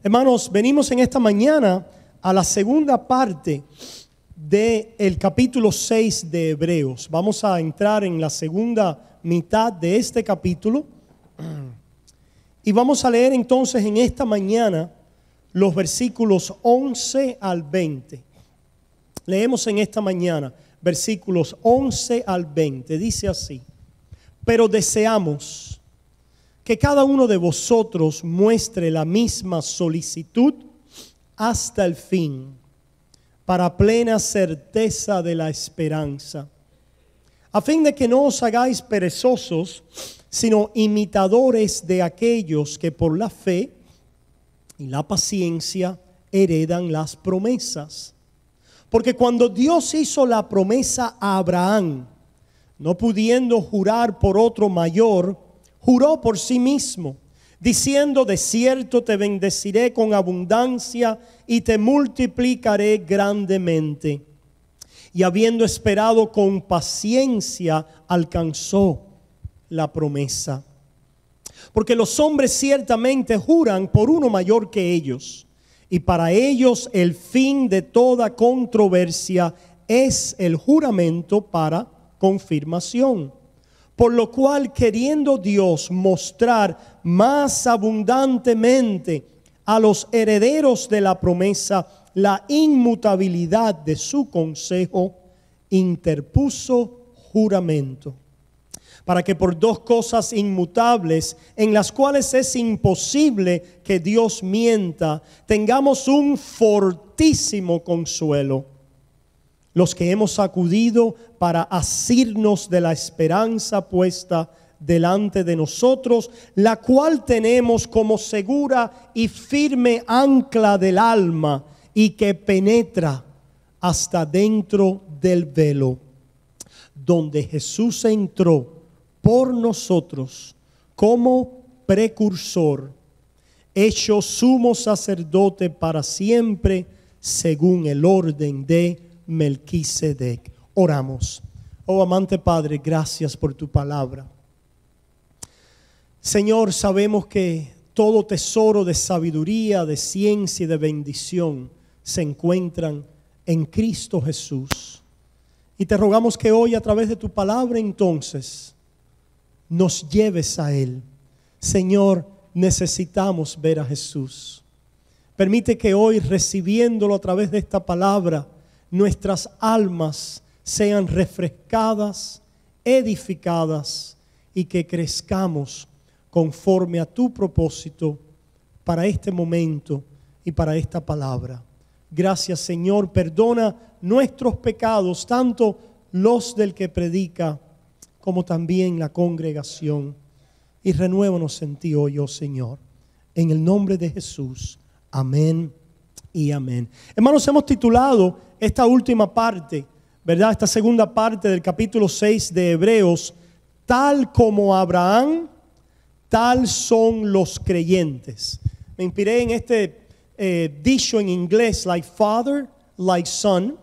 Hermanos, venimos en esta mañana a la segunda parte del capítulo 6 de Hebreos. Vamos a entrar en la segunda mitad de este capítulo y vamos a leer entonces en esta mañana los versículos 11 al 20. Leemos en esta mañana versículos 11 al 20. Dice así, pero deseamos que cada uno de vosotros muestre la misma solicitud hasta el fin, para plena certeza de la esperanza, a fin de que no os hagáis perezosos, sino imitadores de aquellos que por la fe y la paciencia heredan las promesas. Porque cuando Dios hizo la promesa a Abraham, no pudiendo jurar por otro mayor, juró por sí mismo, diciendo, de cierto te bendeciré con abundancia y te multiplicaré grandemente. Y habiendo esperado con paciencia, alcanzó la promesa. Porque los hombres ciertamente juran por uno mayor que ellos. Y para ellos el fin de toda controversia es el juramento para confirmación por lo cual queriendo Dios mostrar más abundantemente a los herederos de la promesa la inmutabilidad de su consejo, interpuso juramento. Para que por dos cosas inmutables, en las cuales es imposible que Dios mienta, tengamos un fortísimo consuelo los que hemos acudido para asirnos de la esperanza puesta delante de nosotros, la cual tenemos como segura y firme ancla del alma y que penetra hasta dentro del velo, donde Jesús entró por nosotros como precursor, hecho sumo sacerdote para siempre, según el orden de Melquisedec. Oramos. Oh amante Padre, gracias por tu palabra. Señor, sabemos que todo tesoro de sabiduría, de ciencia y de bendición se encuentran en Cristo Jesús. Y te rogamos que hoy a través de tu palabra entonces nos lleves a Él. Señor, necesitamos ver a Jesús. Permite que hoy recibiéndolo a través de esta palabra, nuestras almas sean refrescadas, edificadas y que crezcamos conforme a tu propósito para este momento y para esta palabra. Gracias Señor, perdona nuestros pecados, tanto los del que predica como también la congregación. Y renuévanos en ti hoy, oh Señor. En el nombre de Jesús. Amén y amén. Hermanos, hemos titulado esta última parte, ¿verdad? Esta segunda parte del capítulo 6 de Hebreos, tal como Abraham, tal son los creyentes. Me inspiré en este eh, dicho en inglés, like father, like son,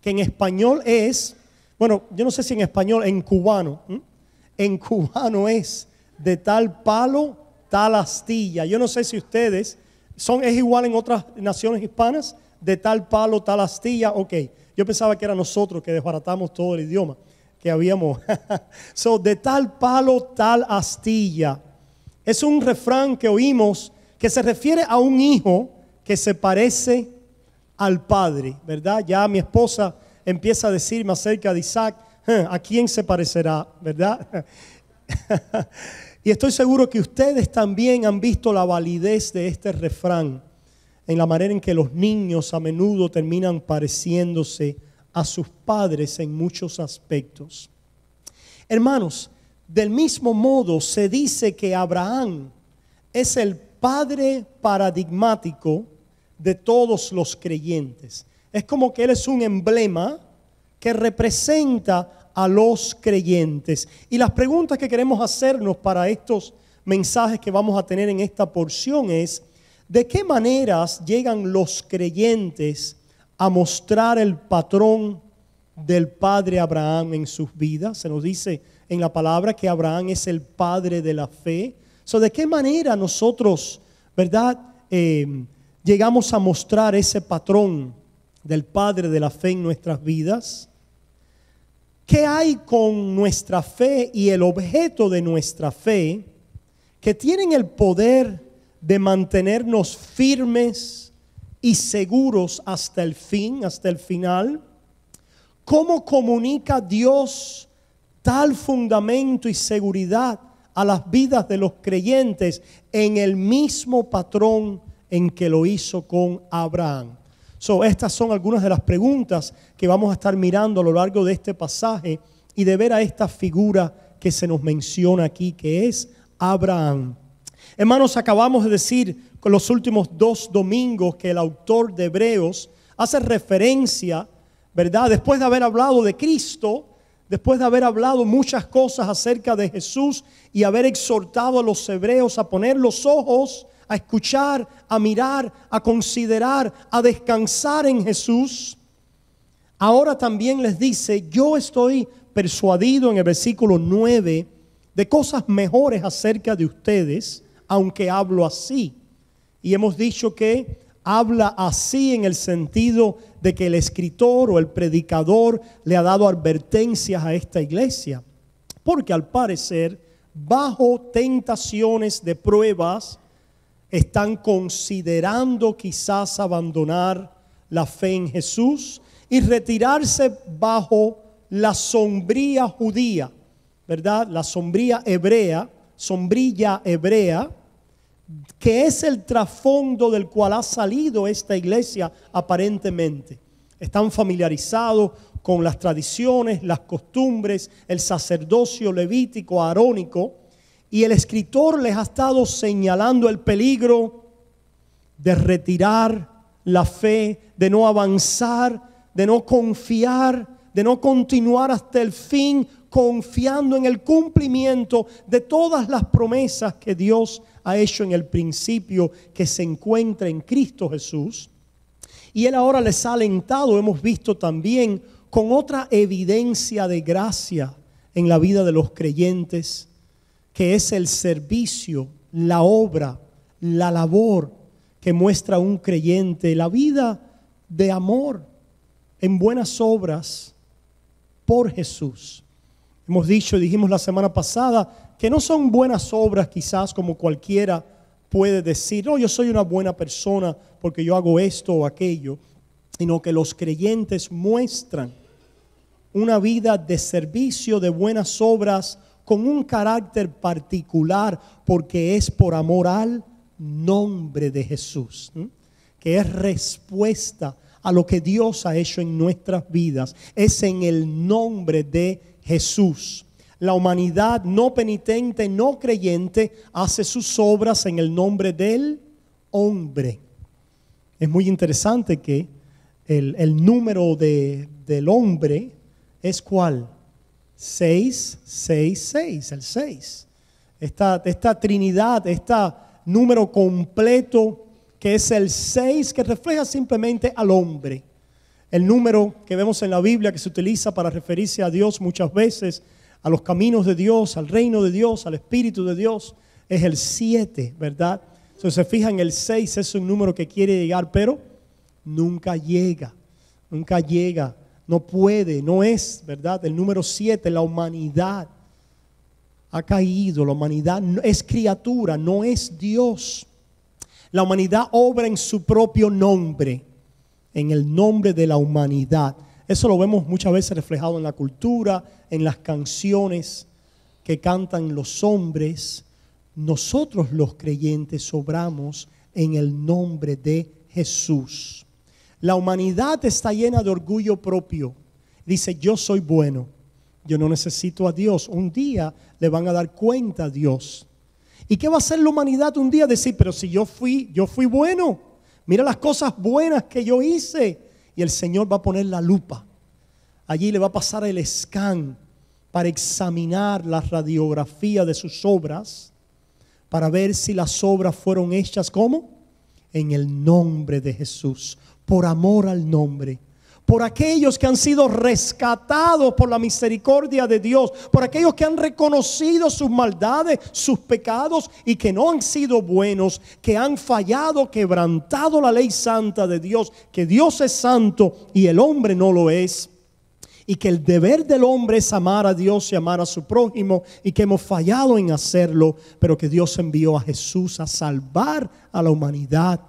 que en español es, bueno, yo no sé si en español, en cubano, en cubano es de tal palo, tal astilla. Yo no sé si ustedes son, es igual en otras naciones hispanas, de tal palo, tal astilla. Ok, yo pensaba que era nosotros que desbaratamos todo el idioma que habíamos. so, de tal palo, tal astilla. Es un refrán que oímos que se refiere a un hijo que se parece al padre, ¿verdad? Ya mi esposa empieza a decirme acerca de Isaac, ¿a quién se parecerá, verdad? y estoy seguro que ustedes también han visto la validez de este refrán en la manera en que los niños a menudo terminan pareciéndose a sus padres en muchos aspectos. Hermanos, del mismo modo se dice que Abraham es el padre paradigmático de todos los creyentes. Es como que él es un emblema que representa a los creyentes. Y las preguntas que queremos hacernos para estos mensajes que vamos a tener en esta porción es, ¿De qué maneras llegan los creyentes a mostrar el patrón del padre Abraham en sus vidas? Se nos dice en la palabra que Abraham es el padre de la fe. ¿De qué manera nosotros, verdad, eh, llegamos a mostrar ese patrón del Padre de la fe en nuestras vidas? ¿Qué hay con nuestra fe y el objeto de nuestra fe que tienen el poder de mantenernos firmes y seguros hasta el fin, hasta el final? ¿Cómo comunica Dios tal fundamento y seguridad a las vidas de los creyentes en el mismo patrón en que lo hizo con Abraham? So, estas son algunas de las preguntas que vamos a estar mirando a lo largo de este pasaje y de ver a esta figura que se nos menciona aquí, que es Abraham. Hermanos, acabamos de decir con los últimos dos domingos que el autor de Hebreos hace referencia, ¿verdad? Después de haber hablado de Cristo, después de haber hablado muchas cosas acerca de Jesús y haber exhortado a los hebreos a poner los ojos a escuchar, a mirar, a considerar, a descansar en Jesús, ahora también les dice, yo estoy persuadido en el versículo 9 de cosas mejores acerca de ustedes, aunque hablo así. Y hemos dicho que habla así en el sentido de que el escritor o el predicador le ha dado advertencias a esta iglesia. Porque al parecer, bajo tentaciones de pruebas, están considerando quizás abandonar la fe en Jesús y retirarse bajo la sombría judía, ¿verdad? La sombría hebrea, sombrilla hebrea, que es el trasfondo del cual ha salido esta iglesia aparentemente. Están familiarizados con las tradiciones, las costumbres, el sacerdocio levítico, arónico, y el escritor les ha estado señalando el peligro de retirar la fe, de no avanzar, de no confiar, de no continuar hasta el fin confiando en el cumplimiento de todas las promesas que Dios ha hecho en el principio que se encuentra en Cristo Jesús. Y Él ahora les ha alentado, hemos visto también, con otra evidencia de gracia en la vida de los creyentes que es el servicio, la obra, la labor que muestra un creyente, la vida de amor en buenas obras por Jesús. Hemos dicho, dijimos la semana pasada, que no son buenas obras quizás como cualquiera puede decir, oh, yo soy una buena persona porque yo hago esto o aquello, sino que los creyentes muestran una vida de servicio, de buenas obras con un carácter particular porque es por amor al nombre de Jesús, que es respuesta a lo que Dios ha hecho en nuestras vidas. Es en el nombre de Jesús. La humanidad no penitente, no creyente, hace sus obras en el nombre del hombre. Es muy interesante que el, número de, del hombre es cuál? 6, 6, 6, el 6. Esta, esta Trinidad, este número completo que es el 6 que refleja simplemente al hombre. El número que vemos en la Biblia que se utiliza para referirse a Dios muchas veces, a los caminos de Dios, al reino de Dios, al Espíritu de Dios, es el 7, ¿verdad? Entonces se fijan, el 6 es un número que quiere llegar, pero nunca llega, nunca llega no puede, no es, ¿verdad? El número siete, la humanidad ha caído, la humanidad es criatura, no es Dios. La humanidad obra en su propio nombre, en el nombre de la humanidad. Eso lo vemos muchas veces reflejado en la cultura, en las canciones que cantan los hombres. Nosotros los creyentes obramos en el nombre de Jesús. La humanidad está llena de orgullo propio. Dice, yo soy bueno, yo no necesito a Dios. Un día le van a dar cuenta a Dios. ¿Y qué va a hacer la humanidad un día? Decir, pero si yo fui, yo fui bueno. Mira las cosas buenas que yo hice. Y el Señor va a poner la lupa. Allí le va a pasar el scan para examinar la radiografía de sus obras, para ver si las obras fueron hechas como en el nombre de Jesús por amor al nombre, por aquellos que han sido rescatados por la misericordia de Dios, por aquellos que han reconocido sus maldades, sus pecados y que no han sido buenos, que han fallado, quebrantado la ley santa de Dios, que Dios es santo y el hombre no lo es. Y que el deber del hombre es amar a Dios y amar a su prójimo y que hemos fallado en hacerlo, pero que Dios envió a Jesús a salvar a la humanidad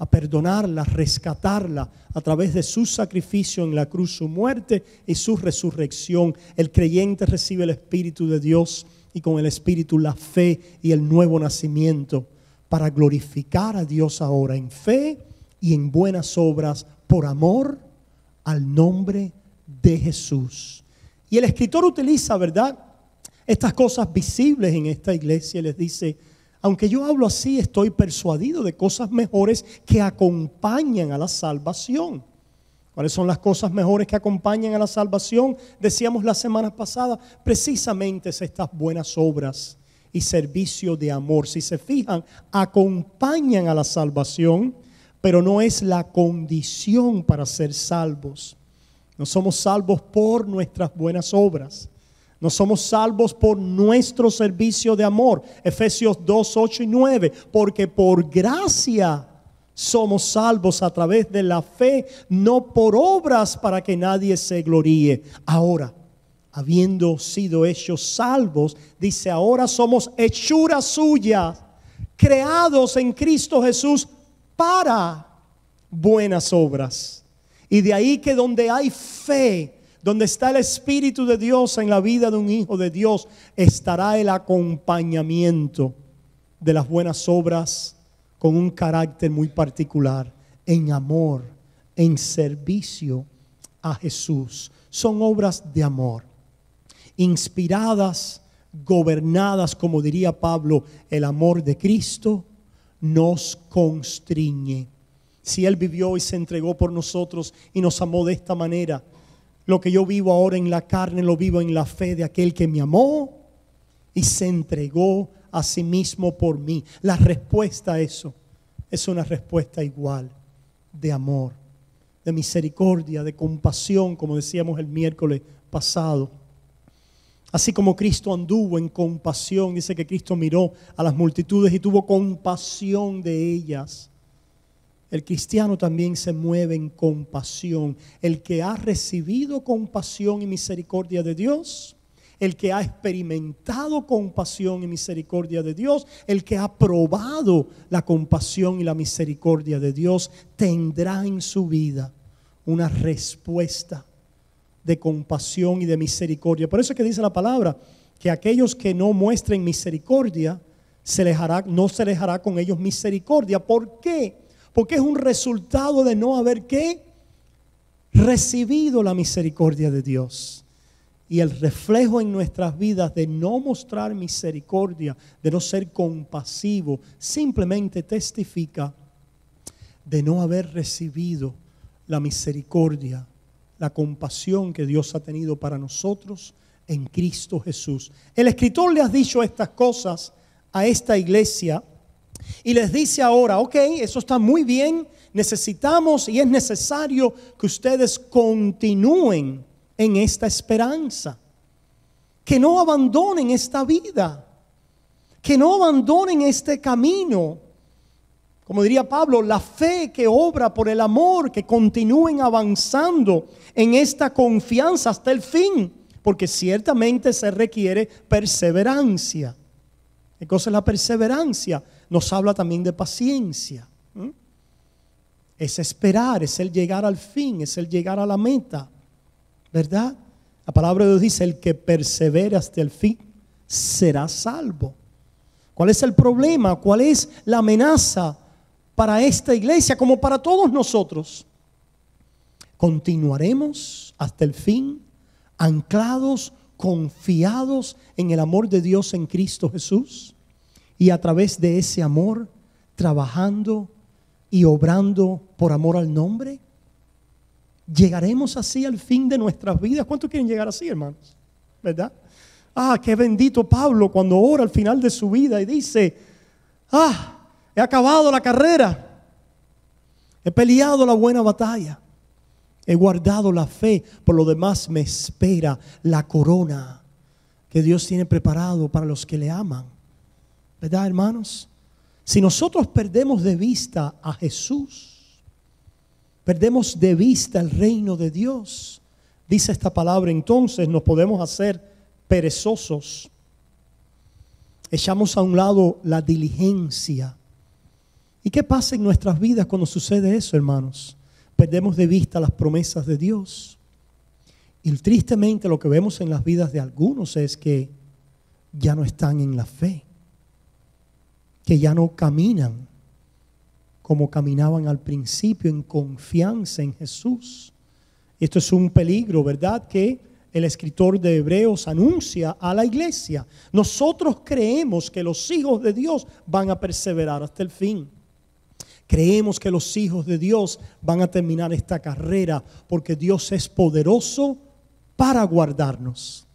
a perdonarla, rescatarla a través de su sacrificio en la cruz, su muerte y su resurrección. El creyente recibe el Espíritu de Dios y con el Espíritu la fe y el nuevo nacimiento para glorificar a Dios ahora en fe y en buenas obras por amor al nombre de Jesús. Y el escritor utiliza, ¿verdad? Estas cosas visibles en esta iglesia les dice, aunque yo hablo así, estoy persuadido de cosas mejores que acompañan a la salvación. ¿Cuáles son las cosas mejores que acompañan a la salvación? Decíamos la semana pasada, precisamente es estas buenas obras y servicio de amor. Si se fijan, acompañan a la salvación, pero no es la condición para ser salvos. No somos salvos por nuestras buenas obras. No somos salvos por nuestro servicio de amor. Efesios 2, 8 y 9. Porque por gracia somos salvos a través de la fe, no por obras para que nadie se gloríe. Ahora, habiendo sido hechos salvos, dice, ahora somos hechuras suyas, creados en Cristo Jesús para buenas obras. Y de ahí que donde hay fe, donde está el Espíritu de Dios en la vida de un hijo de Dios, estará el acompañamiento de las buenas obras con un carácter muy particular, en amor, en servicio a Jesús. Son obras de amor, inspiradas, gobernadas, como diría Pablo, el amor de Cristo nos constriñe. Si Él vivió y se entregó por nosotros y nos amó de esta manera, lo que yo vivo ahora en la carne lo vivo en la fe de aquel que me amó y se entregó a sí mismo por mí. La respuesta a eso es una respuesta igual de amor, de misericordia, de compasión, como decíamos el miércoles pasado. Así como Cristo anduvo en compasión, dice que Cristo miró a las multitudes y tuvo compasión de ellas. El cristiano también se mueve en compasión. El que ha recibido compasión y misericordia de Dios, el que ha experimentado compasión y misericordia de Dios, el que ha probado la compasión y la misericordia de Dios, tendrá en su vida una respuesta de compasión y de misericordia. Por eso es que dice la palabra que aquellos que no muestren misericordia, se les hará, no se les hará con ellos misericordia. ¿Por qué? Porque es un resultado de no haber recibido la misericordia de Dios. Y el reflejo en nuestras vidas de no mostrar misericordia, de no ser compasivo, simplemente testifica de no haber recibido la misericordia, la compasión que Dios ha tenido para nosotros en Cristo Jesús. El escritor le ha dicho estas cosas a esta iglesia y les dice ahora, ok, eso está muy bien, necesitamos y es necesario que ustedes continúen en esta esperanza, que no abandonen esta vida, que no abandonen este camino. Como diría Pablo, la fe que obra por el amor, que continúen avanzando en esta confianza hasta el fin, porque ciertamente se requiere perseverancia. ¿Qué cosa es la perseverancia? nos habla también de paciencia. Es esperar, es el llegar al fin, es el llegar a la meta. ¿Verdad? La palabra de Dios dice, el que persevera hasta el fin será salvo. ¿Cuál es el problema? ¿Cuál es la amenaza para esta iglesia como para todos nosotros? Continuaremos hasta el fin anclados, confiados en el amor de Dios en Cristo Jesús y a través de ese amor trabajando y obrando por amor al nombre? ¿Llegaremos así al fin de nuestras vidas? ¿Cuántos quieren llegar así, hermanos? ¿Verdad? Ah, qué bendito Pablo cuando ora al final de su vida y dice, ah, he acabado la carrera, he peleado la buena batalla, He guardado la fe, por lo demás me espera la corona que Dios tiene preparado para los que le aman. ¿Verdad, hermanos? Si nosotros perdemos de vista a Jesús, perdemos de vista el reino de Dios, dice esta palabra, entonces nos podemos hacer perezosos. Echamos a un lado la diligencia. ¿Y qué pasa en nuestras vidas cuando sucede eso, hermanos? Perdemos de vista las promesas de Dios. Y tristemente lo que vemos en las vidas de algunos es que ya no están en la fe, que ya no caminan como caminaban al principio en confianza en Jesús. Esto es un peligro, ¿verdad? Que el escritor de Hebreos anuncia a la iglesia. Nosotros creemos que los hijos de Dios van a perseverar hasta el fin. Creemos que los hijos de Dios van a terminar esta carrera porque Dios es poderoso para guardarnos.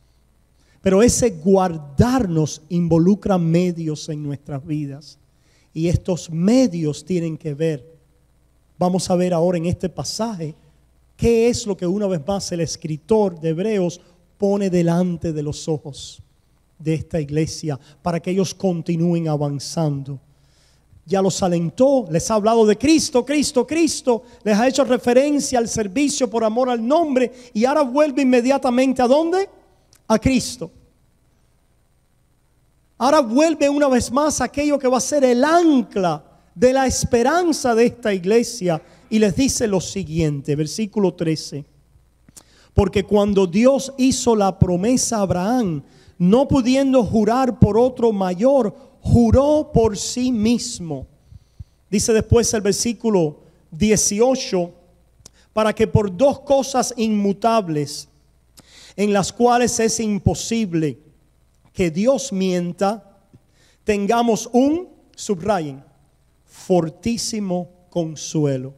Pero ese guardarnos involucra medios en nuestras vidas. Y estos medios tienen que ver, vamos a ver ahora en este pasaje, qué es lo que una vez más el escritor de Hebreos pone delante de los ojos de esta iglesia para que ellos continúen avanzando ya los alentó, les ha hablado de Cristo, Cristo, Cristo, les ha hecho referencia al servicio por amor al nombre y ahora vuelve inmediatamente a dónde? A Cristo. Ahora vuelve una vez más aquello que va a ser el ancla de la esperanza de esta iglesia y les dice lo siguiente, versículo 13. Porque cuando Dios hizo la promesa a Abraham, no pudiendo jurar por otro mayor, juró por sí mismo. Dice después el versículo 18, para que por dos cosas inmutables, en las cuales es imposible que Dios mienta, tengamos un, subrayen, fortísimo consuelo.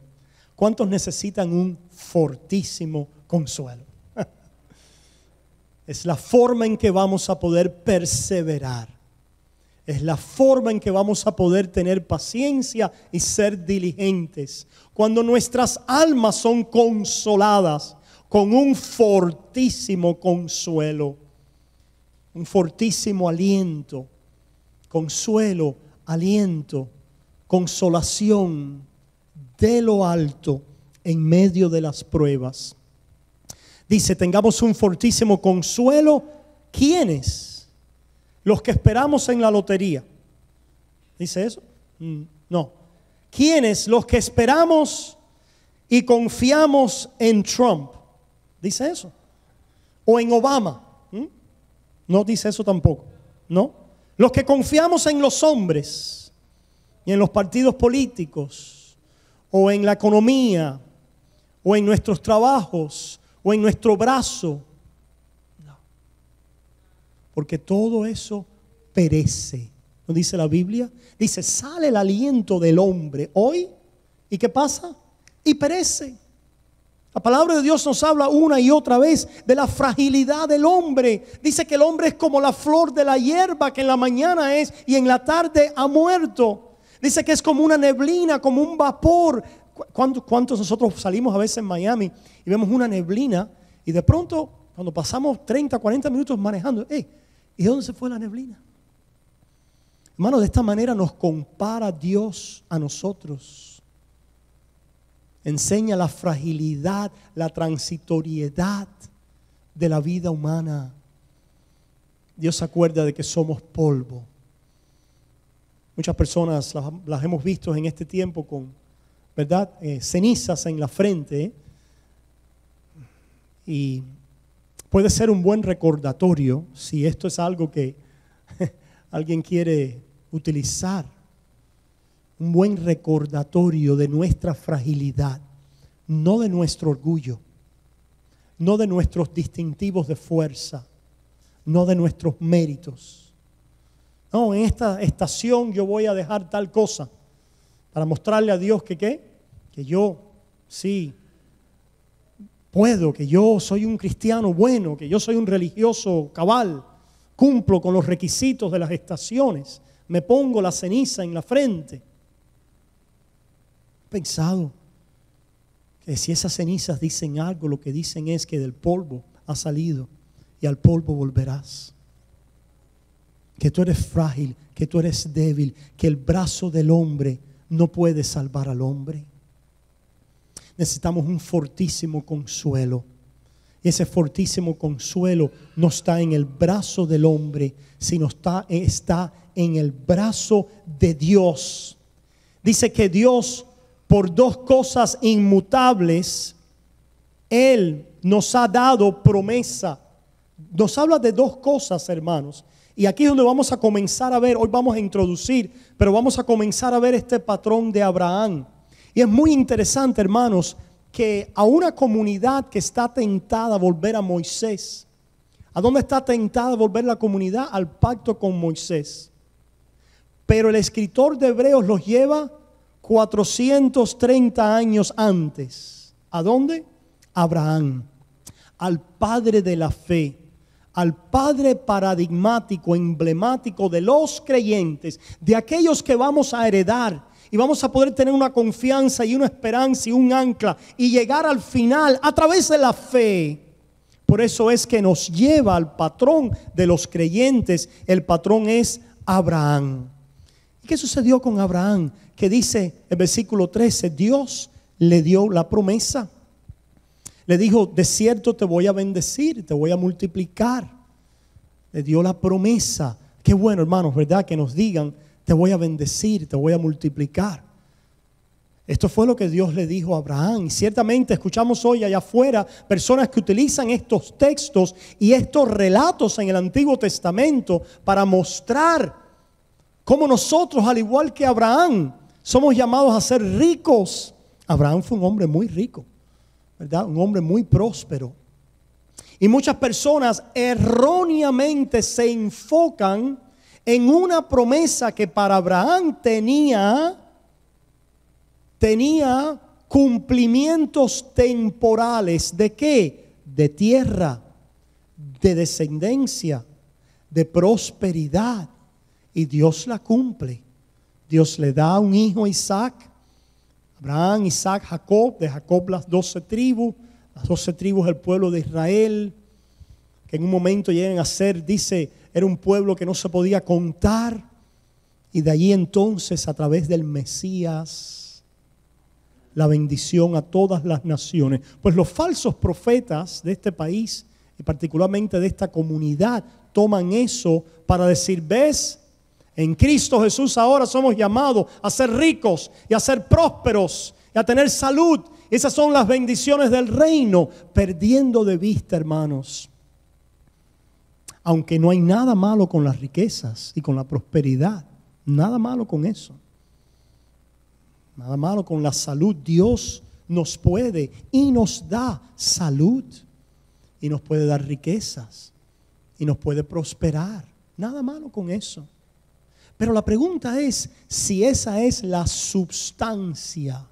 ¿Cuántos necesitan un fortísimo consuelo? es la forma en que vamos a poder perseverar es la forma en que vamos a poder tener paciencia y ser diligentes. Cuando nuestras almas son consoladas con un fortísimo consuelo, un fortísimo aliento, consuelo, aliento, consolación de lo alto en medio de las pruebas. Dice, tengamos un fortísimo consuelo. ¿Quiénes? Los que esperamos en la lotería. ¿Dice eso? Mm, no. ¿Quiénes? Los que esperamos y confiamos en Trump. ¿Dice eso? O en Obama. ¿Mm? No dice eso tampoco. ¿No? Los que confiamos en los hombres y en los partidos políticos o en la economía o en nuestros trabajos o en nuestro brazo porque todo eso perece. ¿No dice la Biblia? Dice, sale el aliento del hombre hoy. ¿Y qué pasa? Y perece. La palabra de Dios nos habla una y otra vez de la fragilidad del hombre. Dice que el hombre es como la flor de la hierba que en la mañana es y en la tarde ha muerto. Dice que es como una neblina, como un vapor. ¿Cuántos, nosotros salimos a veces en Miami y vemos una neblina y de pronto cuando pasamos 30, 40 minutos manejando, hey, ¿Y dónde se fue la neblina? Hermano, de esta manera nos compara Dios a nosotros. Enseña la fragilidad, la transitoriedad de la vida humana. Dios se acuerda de que somos polvo. Muchas personas las, hemos visto en este tiempo con, ¿verdad? Eh, cenizas en la frente. ¿eh? Y puede ser un buen recordatorio si esto es algo que alguien quiere utilizar. Un buen recordatorio de nuestra fragilidad, no de nuestro orgullo, no de nuestros distintivos de fuerza, no de nuestros méritos. No, en esta estación yo voy a dejar tal cosa para mostrarle a Dios que qué, que yo sí puedo, que yo soy un cristiano bueno, que yo soy un religioso cabal, cumplo con los requisitos de las estaciones, me pongo la ceniza en la frente. He pensado que si esas cenizas dicen algo, lo que dicen es que del polvo ha salido y al polvo volverás. Que tú eres frágil, que tú eres débil, que el brazo del hombre no puede salvar al hombre. Necesitamos un fortísimo consuelo. Y ese fortísimo consuelo no está en el brazo del hombre, sino está, en el brazo de Dios. Dice que Dios, por dos cosas inmutables, Él nos ha dado promesa. Nos habla de dos cosas, hermanos. Y aquí es donde vamos a comenzar a ver, hoy vamos a introducir, pero vamos a comenzar a ver este patrón de Abraham. Y es muy interesante, hermanos, que a una comunidad que está tentada a volver a Moisés, ¿a dónde está tentada a volver la comunidad? Al pacto con Moisés. Pero el escritor de Hebreos los lleva 430 años antes. ¿A dónde? Abraham, al padre de la fe al Padre paradigmático, emblemático de los creyentes, de aquellos que vamos a heredar y vamos a poder tener una confianza y una esperanza y un ancla y llegar al final a través de la fe. Por eso es que nos lleva al patrón de los creyentes. El patrón es Abraham. ¿Y qué sucedió con Abraham? Que dice el versículo 13, Dios le dio la promesa le dijo, de cierto te voy a bendecir, te voy a multiplicar. Le dio la promesa. Qué bueno, hermanos, ¿verdad? Que nos digan, te voy a bendecir, te voy a multiplicar. Esto fue lo que Dios le dijo a Abraham. Y ciertamente escuchamos hoy allá afuera personas que utilizan estos textos y estos relatos en el Antiguo Testamento para mostrar cómo nosotros, al igual que Abraham, somos llamados a ser ricos. Abraham fue un hombre muy rico. Un hombre muy próspero. Y muchas personas erróneamente se enfocan en una promesa que para Abraham tenía tenía cumplimientos temporales de qué? De tierra, de descendencia, de prosperidad. Y Dios la cumple. Dios le da un hijo Isaac Abraham, Isaac, Jacob, de Jacob las doce tribus, las doce tribus del pueblo de Israel, que en un momento llegan a ser, dice, era un pueblo que no se podía contar, y de allí entonces a través del Mesías, la bendición a todas las naciones. Pues los falsos profetas de este país, y particularmente de esta comunidad, toman eso para decir, ves, en Cristo Jesús ahora somos llamados a ser ricos y a ser prósperos y a tener salud. Esas son las bendiciones del reino, perdiendo de vista, hermanos. Aunque no hay nada malo con las riquezas y con la prosperidad, nada malo con eso. Nada malo con la salud. Dios nos puede y nos da salud y nos puede dar riquezas y nos puede prosperar. Nada malo con eso. Pero la pregunta es si esa es la sustancia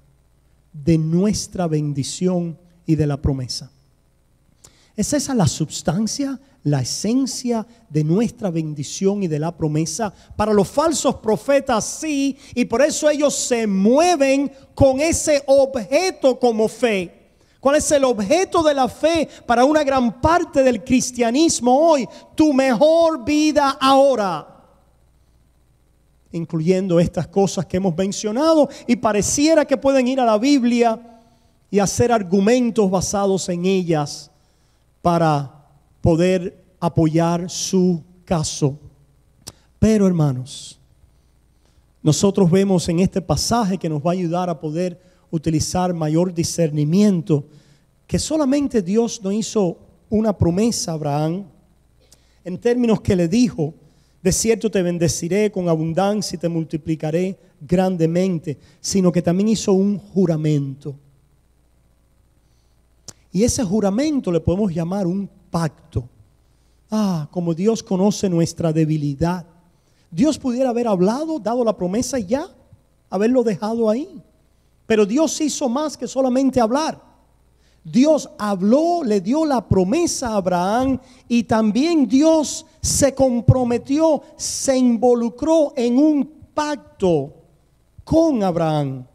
de nuestra bendición y de la promesa. ¿Es esa la sustancia, la esencia de nuestra bendición y de la promesa? Para los falsos profetas sí, y por eso ellos se mueven con ese objeto como fe. ¿Cuál es el objeto de la fe para una gran parte del cristianismo hoy? Tu mejor vida ahora incluyendo estas cosas que hemos mencionado, y pareciera que pueden ir a la Biblia y hacer argumentos basados en ellas para poder apoyar su caso. Pero hermanos, nosotros vemos en este pasaje que nos va a ayudar a poder utilizar mayor discernimiento, que solamente Dios no hizo una promesa a Abraham en términos que le dijo, de cierto te bendeciré con abundancia y te multiplicaré grandemente, sino que también hizo un juramento. Y ese juramento le podemos llamar un pacto. Ah, como Dios conoce nuestra debilidad. Dios pudiera haber hablado, dado la promesa y ya, haberlo dejado ahí. Pero Dios hizo más que solamente hablar. Dios habló, le dio la promesa a Abraham y también Dios se comprometió, se involucró en un pacto con Abraham.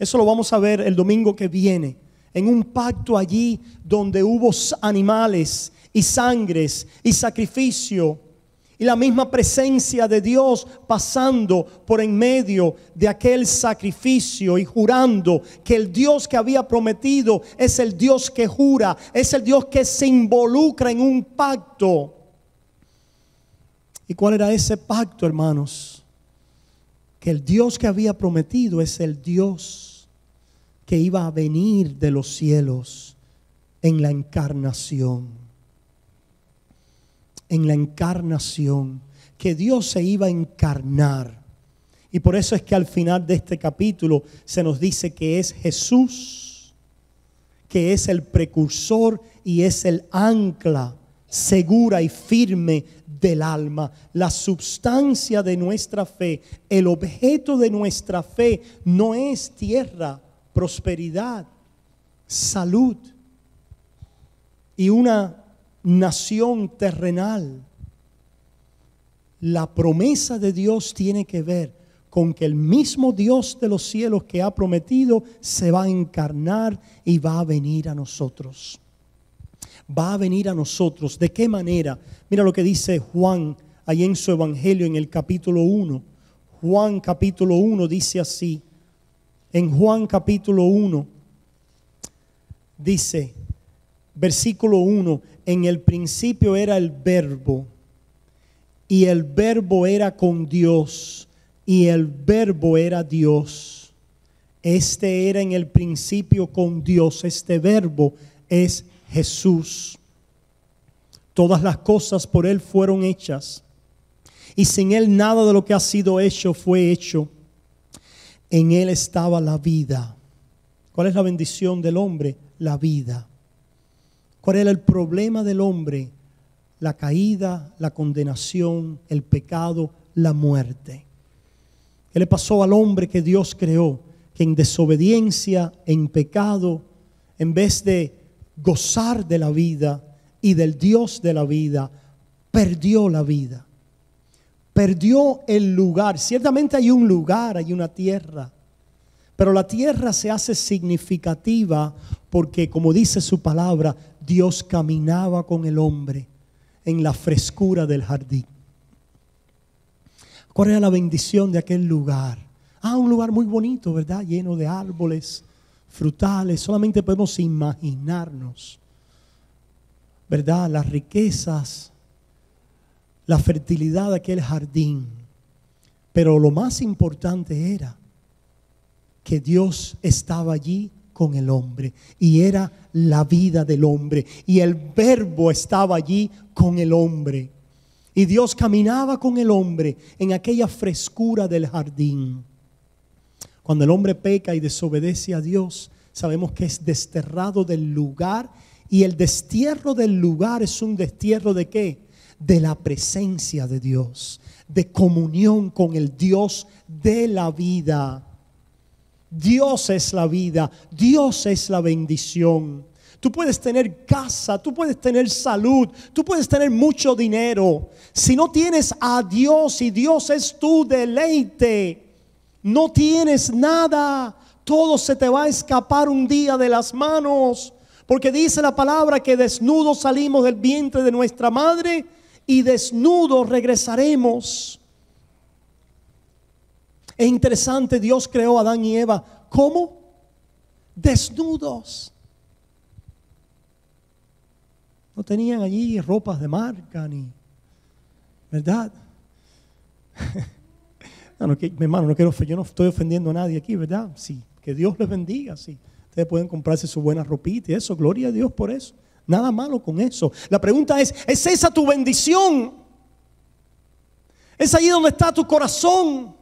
Eso lo vamos a ver el domingo que viene. En un pacto allí donde hubo animales y sangres y sacrificio y la misma presencia de Dios pasando por en medio de aquel sacrificio y jurando que el Dios que había prometido es el Dios que jura, es el Dios que se involucra en un pacto. ¿Y cuál era ese pacto, hermanos? Que el Dios que había prometido es el Dios que iba a venir de los cielos en la encarnación en la encarnación, que Dios se iba a encarnar. Y por eso es que al final de este capítulo se nos dice que es Jesús, que es el precursor y es el ancla segura y firme del alma, la sustancia de nuestra fe, el objeto de nuestra fe no es tierra, prosperidad, salud y una nación terrenal. La promesa de Dios tiene que ver con que el mismo Dios de los cielos que ha prometido se va a encarnar y va a venir a nosotros. Va a venir a nosotros. ¿De qué manera? Mira lo que dice Juan ahí en su Evangelio en el capítulo 1. Juan capítulo 1 dice así. En Juan capítulo 1 dice, versículo 1, en el principio era el verbo y el verbo era con Dios y el verbo era Dios. Este era en el principio con Dios, este verbo es Jesús. Todas las cosas por Él fueron hechas y sin Él nada de lo que ha sido hecho fue hecho. En Él estaba la vida. ¿Cuál es la bendición del hombre? La vida. ¿Cuál era el problema del hombre? La caída, la condenación, el pecado, la muerte. ¿Qué le pasó al hombre que Dios creó? Que en desobediencia, en pecado, en vez de gozar de la vida y del Dios de la vida, perdió la vida. Perdió el lugar. Ciertamente hay un lugar, hay una tierra. Pero la tierra se hace significativa porque, como dice su palabra, Dios caminaba con el hombre en la frescura del jardín. ¿Cuál era la bendición de aquel lugar? Ah, un lugar muy bonito, ¿verdad? Lleno de árboles, frutales. Solamente podemos imaginarnos, ¿verdad? Las riquezas, la fertilidad de aquel jardín. Pero lo más importante era que Dios estaba allí con el hombre y era la vida del hombre y el verbo estaba allí con el hombre y Dios caminaba con el hombre en aquella frescura del jardín. Cuando el hombre peca y desobedece a Dios, sabemos que es desterrado del lugar y el destierro del lugar es un destierro de qué? De la presencia de Dios, de comunión con el Dios de la vida. Dios es la vida, Dios es la bendición. Tú puedes tener casa, tú puedes tener salud, tú puedes tener mucho dinero. Si no tienes a Dios y Dios es tu deleite, no tienes nada. Todo se te va a escapar un día de las manos. Porque dice la palabra que desnudos salimos del vientre de nuestra madre y desnudos regresaremos. Es interesante, Dios creó a Adán y Eva. ¿Cómo? Desnudos. No tenían allí ropas de marca ni, ¿verdad? no, que, mi hermano, no quiero, yo no estoy ofendiendo a nadie aquí, ¿verdad? Sí, que Dios les bendiga, sí. Ustedes pueden comprarse su buena ropita y eso, gloria a Dios por eso. Nada malo con eso. La pregunta es, ¿es esa tu bendición? ¿Es ahí donde está tu corazón?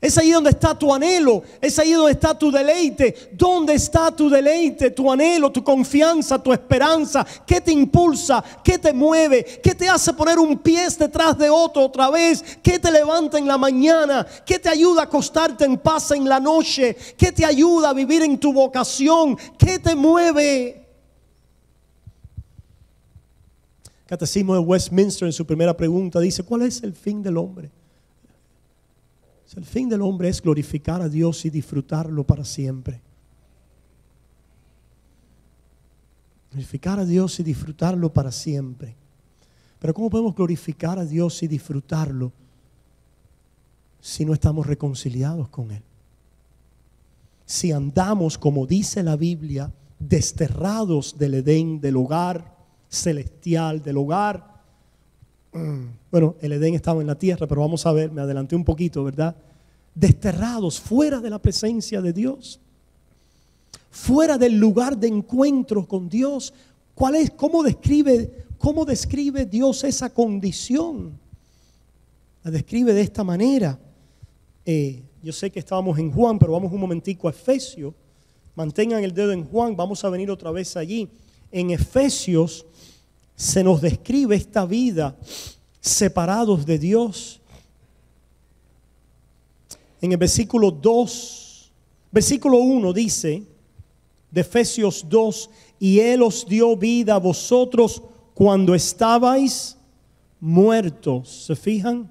Es ahí donde está tu anhelo, es ahí donde está tu deleite. ¿Dónde está tu deleite, tu anhelo, tu confianza, tu esperanza? ¿Qué te impulsa? ¿Qué te mueve? ¿Qué te hace poner un pie detrás de otro otra vez? ¿Qué te levanta en la mañana? ¿Qué te ayuda a acostarte en paz en la noche? ¿Qué te ayuda a vivir en tu vocación? ¿Qué te mueve? Catecismo de Westminster en su primera pregunta dice, ¿cuál es el fin del hombre? El fin del hombre es glorificar a Dios y disfrutarlo para siempre. Glorificar a Dios y disfrutarlo para siempre. Pero ¿cómo podemos glorificar a Dios y disfrutarlo si no estamos reconciliados con Él? Si andamos, como dice la Biblia, desterrados del Edén, del hogar celestial, del hogar. Mm, bueno, el Edén estaba en la tierra, pero vamos a ver, me adelanté un poquito, ¿verdad? Desterrados, fuera de la presencia de Dios fuera del lugar de encuentro con Dios. ¿Cuál es, cómo, describe, ¿Cómo describe Dios esa condición? La describe de esta manera. Eh, yo sé que estábamos en Juan, pero vamos un momentico a Efesios. Mantengan el dedo en Juan, vamos a venir otra vez allí. En Efesios se nos describe esta vida separados de Dios. En el versículo 2, versículo 1 dice, de Efesios 2, y Él os dio vida a vosotros cuando estabais muertos. ¿Se fijan?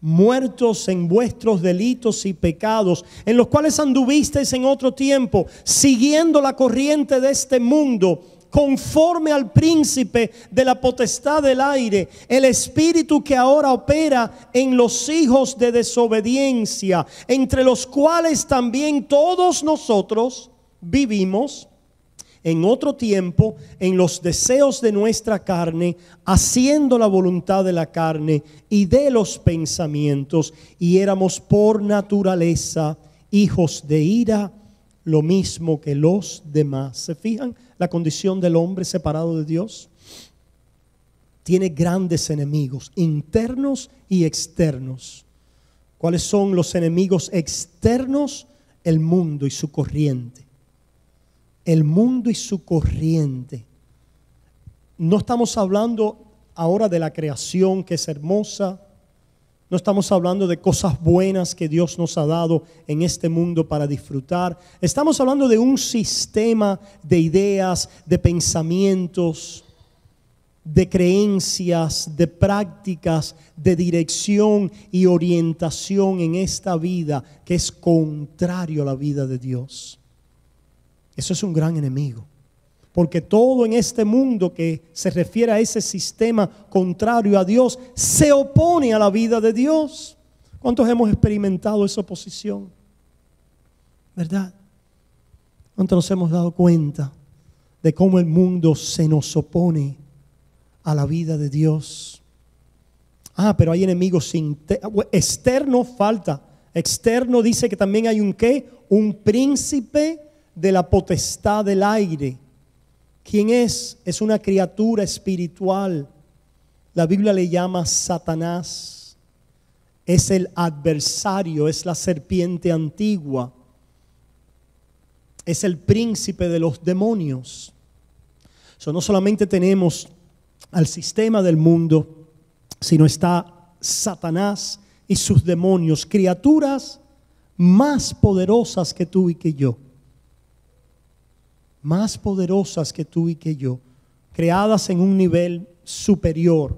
Muertos en vuestros delitos y pecados, en los cuales anduvisteis en otro tiempo, siguiendo la corriente de este mundo, conforme al príncipe de la potestad del aire, el espíritu que ahora opera en los hijos de desobediencia, entre los cuales también todos nosotros, vivimos en otro tiempo en los deseos de nuestra carne, haciendo la voluntad de la carne y de los pensamientos, y éramos por naturaleza hijos de ira, lo mismo que los demás. ¿Se fijan la condición del hombre separado de Dios? Tiene grandes enemigos, internos y externos. ¿Cuáles son los enemigos externos? El mundo y su corriente el mundo y su corriente. No estamos hablando ahora de la creación que es hermosa. No estamos hablando de cosas buenas que Dios nos ha dado en este mundo para disfrutar. Estamos hablando de un sistema de ideas, de pensamientos, de creencias, de prácticas, de dirección y orientación en esta vida que es contrario a la vida de Dios. Eso es un gran enemigo. Porque todo en este mundo que se refiere a ese sistema contrario a Dios se opone a la vida de Dios. ¿Cuántos hemos experimentado esa oposición? ¿Verdad? ¿Cuántos nos hemos dado cuenta de cómo el mundo se nos opone a la vida de Dios? Ah, pero hay enemigos externos, falta. Externo dice que también hay un qué? Un príncipe de la potestad del aire. ¿Quién es? Es una criatura espiritual. La Biblia le llama Satanás. Es el adversario, es la serpiente antigua. Es el príncipe de los demonios. no solamente tenemos al sistema del mundo, sino está Satanás y sus demonios, criaturas más poderosas que tú y que yo más poderosas que tú y que yo, creadas en un nivel superior,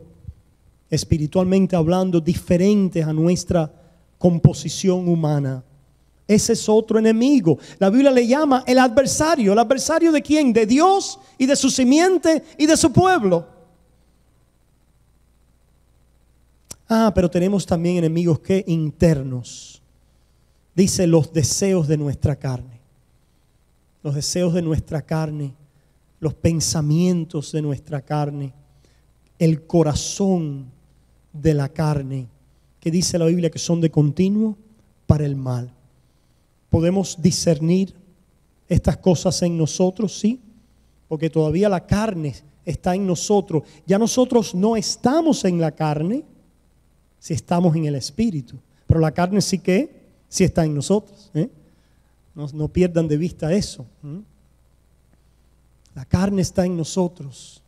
espiritualmente hablando, diferentes a nuestra composición humana. Ese es otro enemigo. La Biblia le llama el adversario. ¿El adversario de quién? De Dios y de su simiente y de su pueblo. Ah, pero tenemos también enemigos que internos. Dice los deseos de nuestra carne los deseos de nuestra carne, los pensamientos de nuestra carne, el corazón de la carne, que dice la Biblia que son de continuo para el mal. ¿Podemos discernir estas cosas en nosotros? Sí, porque todavía la carne está en nosotros. Ya nosotros no estamos en la carne si estamos en el Espíritu, pero la carne sí que sí está en nosotros. ¿eh? No, pierdan de vista eso. La carne está en nosotros.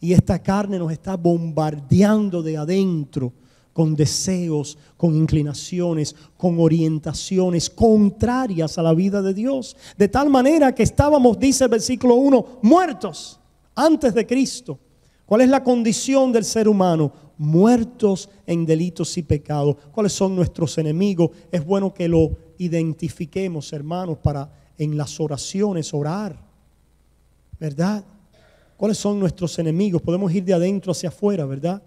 Y esta carne nos está bombardeando de adentro con deseos, con inclinaciones, con orientaciones contrarias a la vida de Dios. De tal manera que estábamos, dice el versículo 1, muertos antes de Cristo. ¿Cuál es la condición del ser humano? Muertos en delitos y pecados. ¿Cuáles son nuestros enemigos? Es bueno que lo identifiquemos, hermanos, para en las oraciones orar. ¿verdad? ¿Cuáles son nuestros enemigos? Podemos ir de adentro hacia afuera, ¿verdad?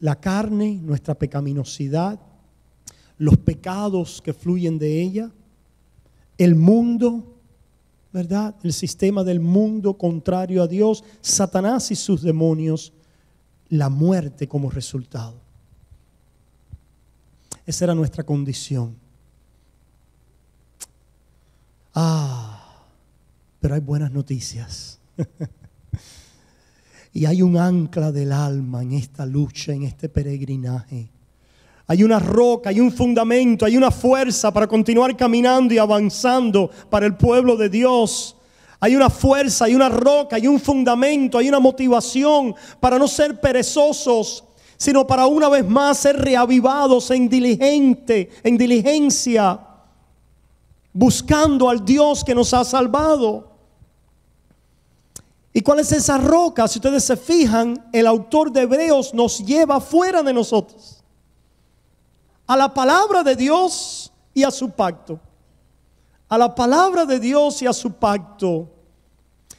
La carne, nuestra pecaminosidad, los pecados que fluyen de ella, el mundo, ¿verdad? El sistema del mundo contrario a Dios, Satanás y sus demonios, la muerte como resultado. Esa era nuestra condición. Ah, pero hay buenas noticias. y hay un ancla del alma en esta lucha, en este peregrinaje. Hay una roca, hay un fundamento, hay una fuerza para continuar caminando y avanzando para el pueblo de Dios. Hay una fuerza, hay una roca, hay un fundamento, hay una motivación para no ser perezosos, sino para una vez más ser reavivados en diligente, en diligencia, buscando al Dios que nos ha salvado. ¿Y cuál es esa roca? Si ustedes se fijan, el autor de Hebreos nos lleva fuera de nosotros a la palabra de Dios y a su pacto. A la palabra de Dios y a su pacto.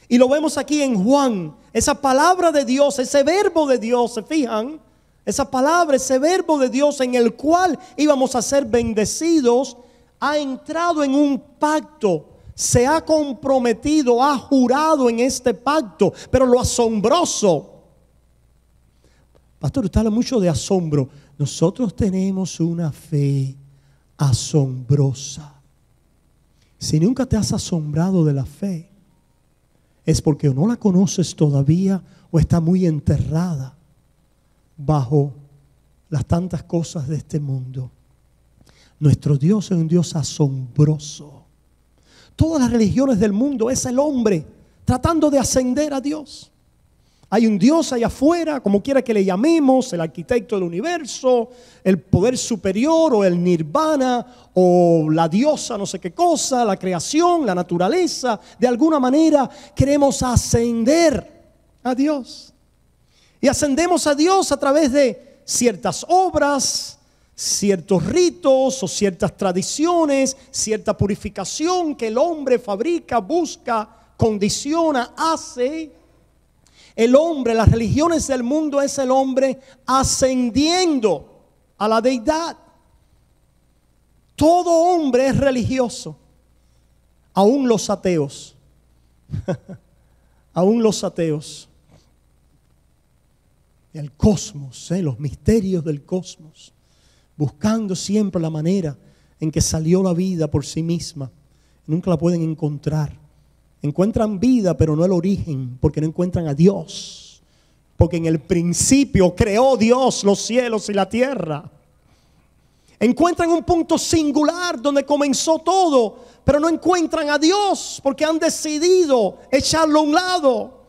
Y lo vemos aquí en Juan. Esa palabra de Dios, ese verbo de Dios, ¿se fijan? Esa palabra, ese verbo de Dios en el cual íbamos a ser bendecidos, ha entrado en un pacto. Se ha comprometido, ha jurado en este pacto. Pero lo asombroso. Pastor, usted habla mucho de asombro. Nosotros tenemos una fe asombrosa. Si nunca te has asombrado de la fe, es porque o no la conoces todavía o está muy enterrada bajo las tantas cosas de este mundo. Nuestro Dios es un Dios asombroso. Todas las religiones del mundo es el hombre tratando de ascender a Dios. Hay un Dios allá afuera, como quiera que le llamemos, el arquitecto del universo, el poder superior o el nirvana o la diosa, no sé qué cosa, la creación, la naturaleza. De alguna manera queremos ascender a Dios. Y ascendemos a Dios a través de ciertas obras, ciertos ritos o ciertas tradiciones, cierta purificación que el hombre fabrica, busca, condiciona, hace el hombre, las religiones del mundo es el hombre ascendiendo a la deidad. Todo hombre es religioso, aún los ateos, aún los ateos. El cosmos, ¿eh? los misterios del cosmos, buscando siempre la manera en que salió la vida por sí misma. Nunca la pueden encontrar. Encuentran vida, pero no el origen, porque no encuentran a Dios. Porque en el principio creó Dios los cielos y la tierra. Encuentran un punto singular donde comenzó todo, pero no encuentran a Dios porque han decidido echarlo a un lado.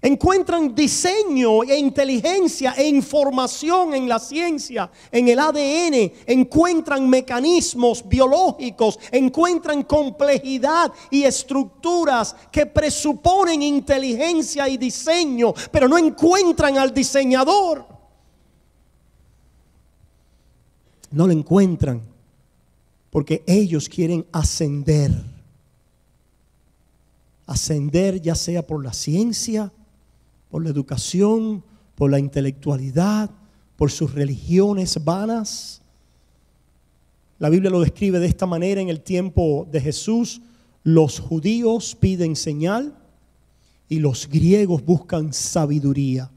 Encuentran diseño e inteligencia e información en la ciencia, en el ADN, encuentran mecanismos biológicos, encuentran complejidad y estructuras que presuponen inteligencia y diseño, pero no encuentran al diseñador. No lo encuentran porque ellos quieren ascender. Ascender ya sea por la ciencia, por la educación, por la intelectualidad, por sus religiones vanas. La Biblia lo describe de esta manera en el tiempo de Jesús. Los judíos piden señal y los griegos buscan sabiduría.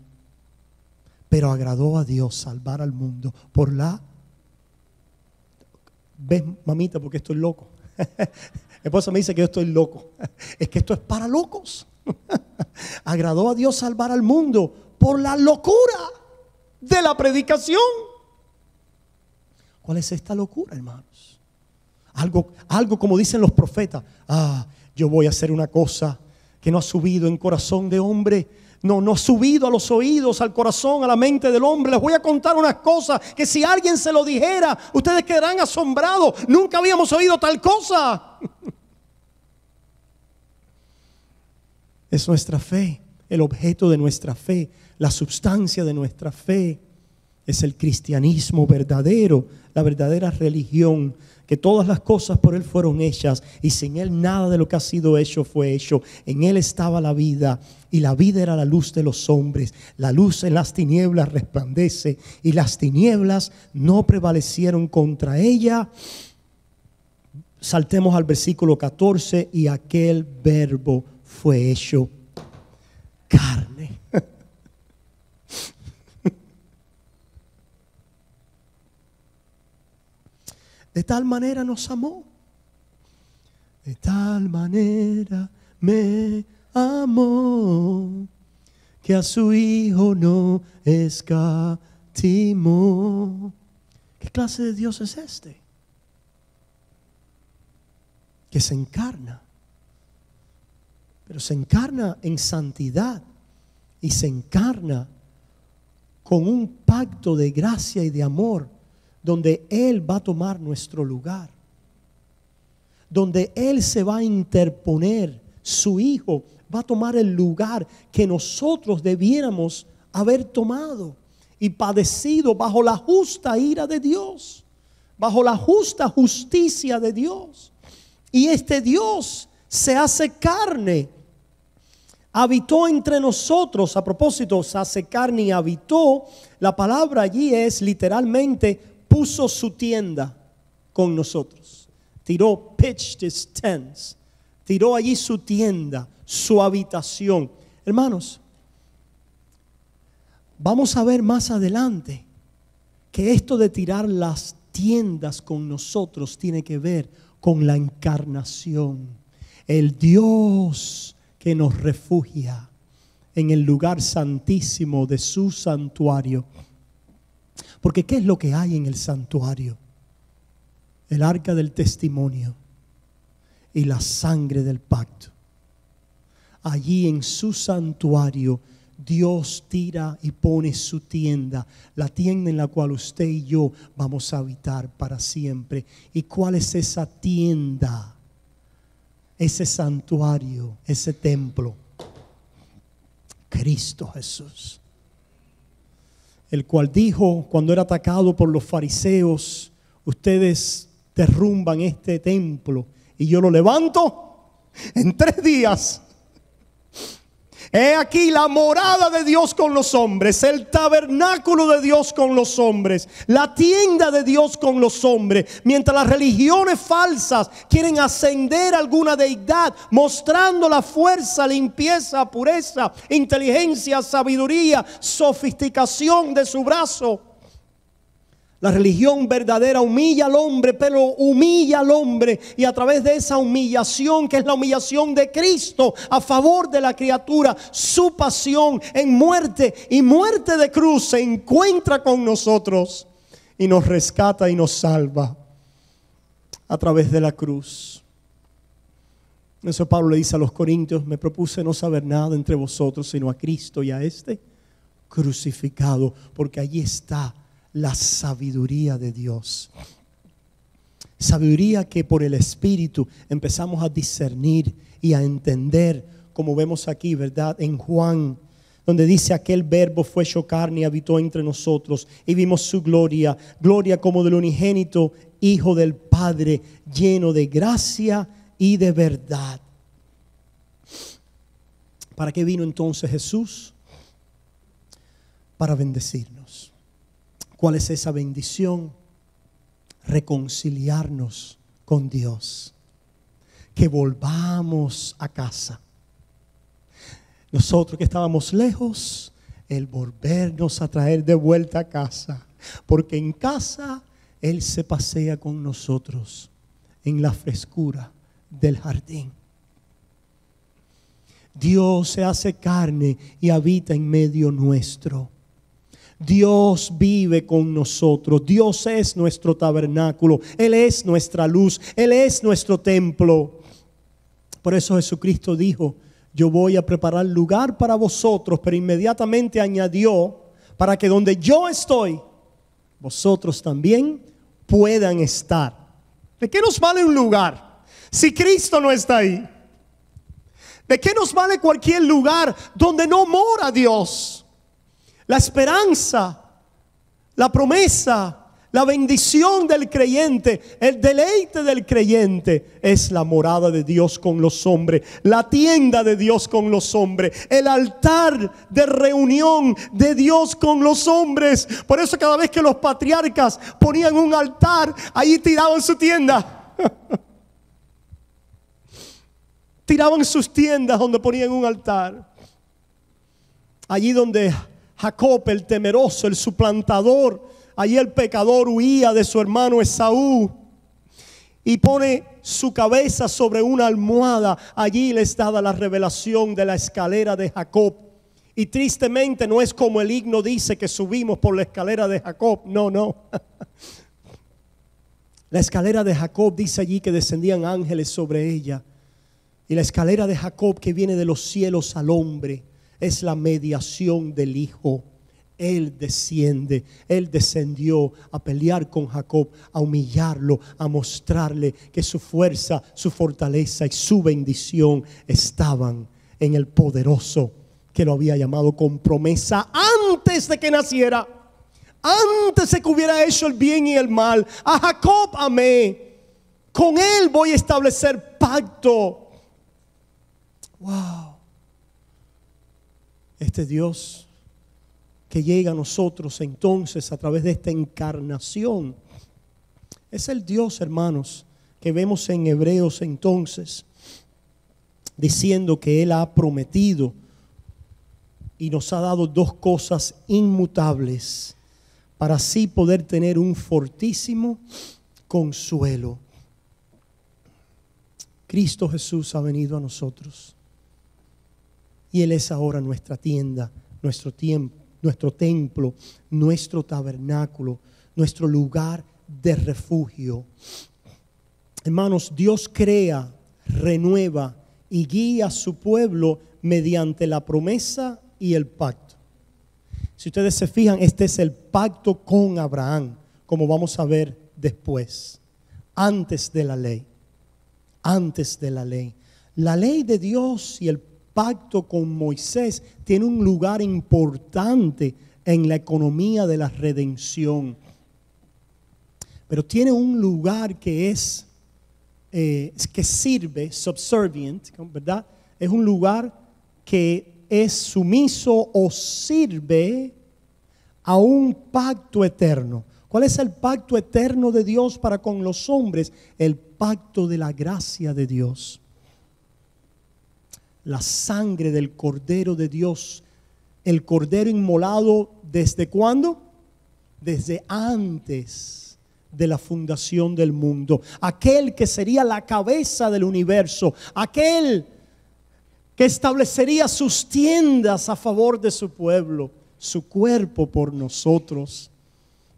Pero agradó a Dios salvar al mundo por la... ¿Ves, mamita, porque estoy loco? Mi esposa me dice que yo estoy loco. Es que esto es para locos. Agradó a Dios salvar al mundo por la locura de la predicación. ¿Cuál es esta locura, hermanos? Algo, algo como dicen los profetas. Ah, yo voy a hacer una cosa que no ha subido en corazón de hombre. No, no ha subido a los oídos, al corazón, a la mente del hombre. Les voy a contar unas cosas que si alguien se lo dijera, ustedes quedarán asombrados. Nunca habíamos oído tal cosa. Es nuestra fe, el objeto de nuestra fe, la sustancia de nuestra fe. Es el cristianismo verdadero, la verdadera religión que todas las cosas por Él fueron hechas y sin Él nada de lo que ha sido hecho fue hecho. En Él estaba la vida y la vida era la luz de los hombres. La luz en las tinieblas resplandece y las tinieblas no prevalecieron contra ella. Saltemos al versículo 14 y aquel verbo fue hecho carne. De tal manera nos amó. De tal manera me amó que a su hijo no escatimó. ¿Qué clase de Dios es este? Que se encarna. Pero se encarna en santidad y se encarna con un pacto de gracia y de amor donde Él va a tomar nuestro lugar, donde Él se va a interponer, su Hijo va a tomar el lugar que nosotros debiéramos haber tomado y padecido bajo la justa ira de Dios, bajo la justa justicia de Dios. Y este Dios se hace carne, habitó entre nosotros, a propósito, se hace carne y habitó, la palabra allí es literalmente puso su tienda con nosotros. Tiró pitched his tents. Tiró allí su tienda, su habitación. Hermanos, vamos a ver más adelante que esto de tirar las tiendas con nosotros tiene que ver con la encarnación. El Dios que nos refugia en el lugar santísimo de su santuario porque ¿qué es lo que hay en el santuario? El arca del testimonio y la sangre del pacto. Allí en su santuario Dios tira y pone su tienda, la tienda en la cual usted y yo vamos a habitar para siempre. ¿Y cuál es esa tienda? Ese santuario, ese templo. Cristo Jesús el cual dijo cuando era atacado por los fariseos, ustedes derrumban este templo y yo lo levanto en tres días. He aquí la morada de Dios con los hombres, el tabernáculo de Dios con los hombres, la tienda de Dios con los hombres. Mientras las religiones falsas quieren ascender alguna deidad, mostrando la fuerza, limpieza, pureza, inteligencia, sabiduría, sofisticación de su brazo. La religión verdadera humilla al hombre, pero humilla al hombre. Y a través de esa humillación, que es la humillación de Cristo a favor de la criatura, su pasión en muerte y muerte de cruz se encuentra con nosotros y nos rescata y nos salva a través de la cruz. Eso Pablo le dice a los corintios, me propuse no saber nada entre vosotros, sino a Cristo y a este crucificado, porque allí está la sabiduría de Dios. Sabiduría que por el Espíritu empezamos a discernir y a entender, como vemos aquí, ¿verdad? En Juan, donde dice aquel verbo fue hecho carne y habitó entre nosotros y vimos su gloria, gloria como del unigénito Hijo del Padre, lleno de gracia y de verdad. ¿Para qué vino entonces Jesús? Para bendecirnos. ¿Cuál es esa bendición? Reconciliarnos con Dios. Que volvamos a casa. Nosotros que estábamos lejos, el volvernos a traer de vuelta a casa. Porque en casa Él se pasea con nosotros en la frescura del jardín. Dios se hace carne y habita en medio nuestro. Dios vive con nosotros. Dios es nuestro tabernáculo. Él es nuestra luz. Él es nuestro templo. Por eso Jesucristo dijo, yo voy a preparar lugar para vosotros, pero inmediatamente añadió, para que donde yo estoy, vosotros también puedan estar. ¿De qué nos vale un lugar si Cristo no está ahí? ¿De qué nos vale cualquier lugar donde no mora Dios? La esperanza, la promesa, La bendición del creyente, el deleite del creyente es la morada de Dios con los hombres, la tienda de Dios con los hombres, el altar de reunión de Dios con los hombres. Por eso cada vez que los patriarcas ponían un altar, ahí tiraban su tienda. tiraban sus tiendas donde ponían un altar. Allí donde Jacob, el temeroso, el suplantador, Allí el pecador huía de su hermano Esaú y pone su cabeza sobre una almohada. Allí le dada la revelación de la escalera de Jacob. Y tristemente no es como el himno dice que subimos por la escalera de Jacob. No, no. La escalera de Jacob dice allí que descendían ángeles sobre ella. Y la escalera de Jacob que viene de los cielos al hombre es la mediación del Hijo. Él desciende, Él descendió a pelear con Jacob, a humillarlo, a mostrarle que su fuerza, su fortaleza y su bendición estaban en el poderoso que lo había llamado con promesa antes de que naciera, antes de que hubiera hecho el bien y el mal. A Jacob amé, con Él voy a establecer pacto. Wow. Este Dios que llega a nosotros entonces a través de esta encarnación. Es el Dios, hermanos, que vemos en Hebreos entonces, diciendo que Él ha prometido y nos ha dado dos cosas inmutables para así poder tener un fortísimo consuelo. Cristo Jesús ha venido a nosotros y Él es ahora nuestra tienda, nuestro tiempo nuestro templo, nuestro tabernáculo, nuestro lugar de refugio. Hermanos, Dios crea, renueva y guía a su pueblo mediante la promesa y el pacto. Si ustedes se fijan, este es el pacto con Abraham, como vamos a ver después, antes de la ley, antes de la ley. La ley de Dios y el pacto con Moisés tiene un lugar importante en la economía de la redención. Pero tiene un lugar que es, eh, que sirve, subservient, ¿verdad? Es un lugar que es sumiso o sirve a un pacto eterno. ¿Cuál es el pacto eterno de Dios para con los hombres? El pacto de la gracia de Dios la sangre del Cordero de Dios. El Cordero inmolado desde cuándo? Desde antes de la fundación del mundo. Aquel que sería la cabeza del universo. Aquel que establecería sus tiendas a favor de su pueblo. Su cuerpo por nosotros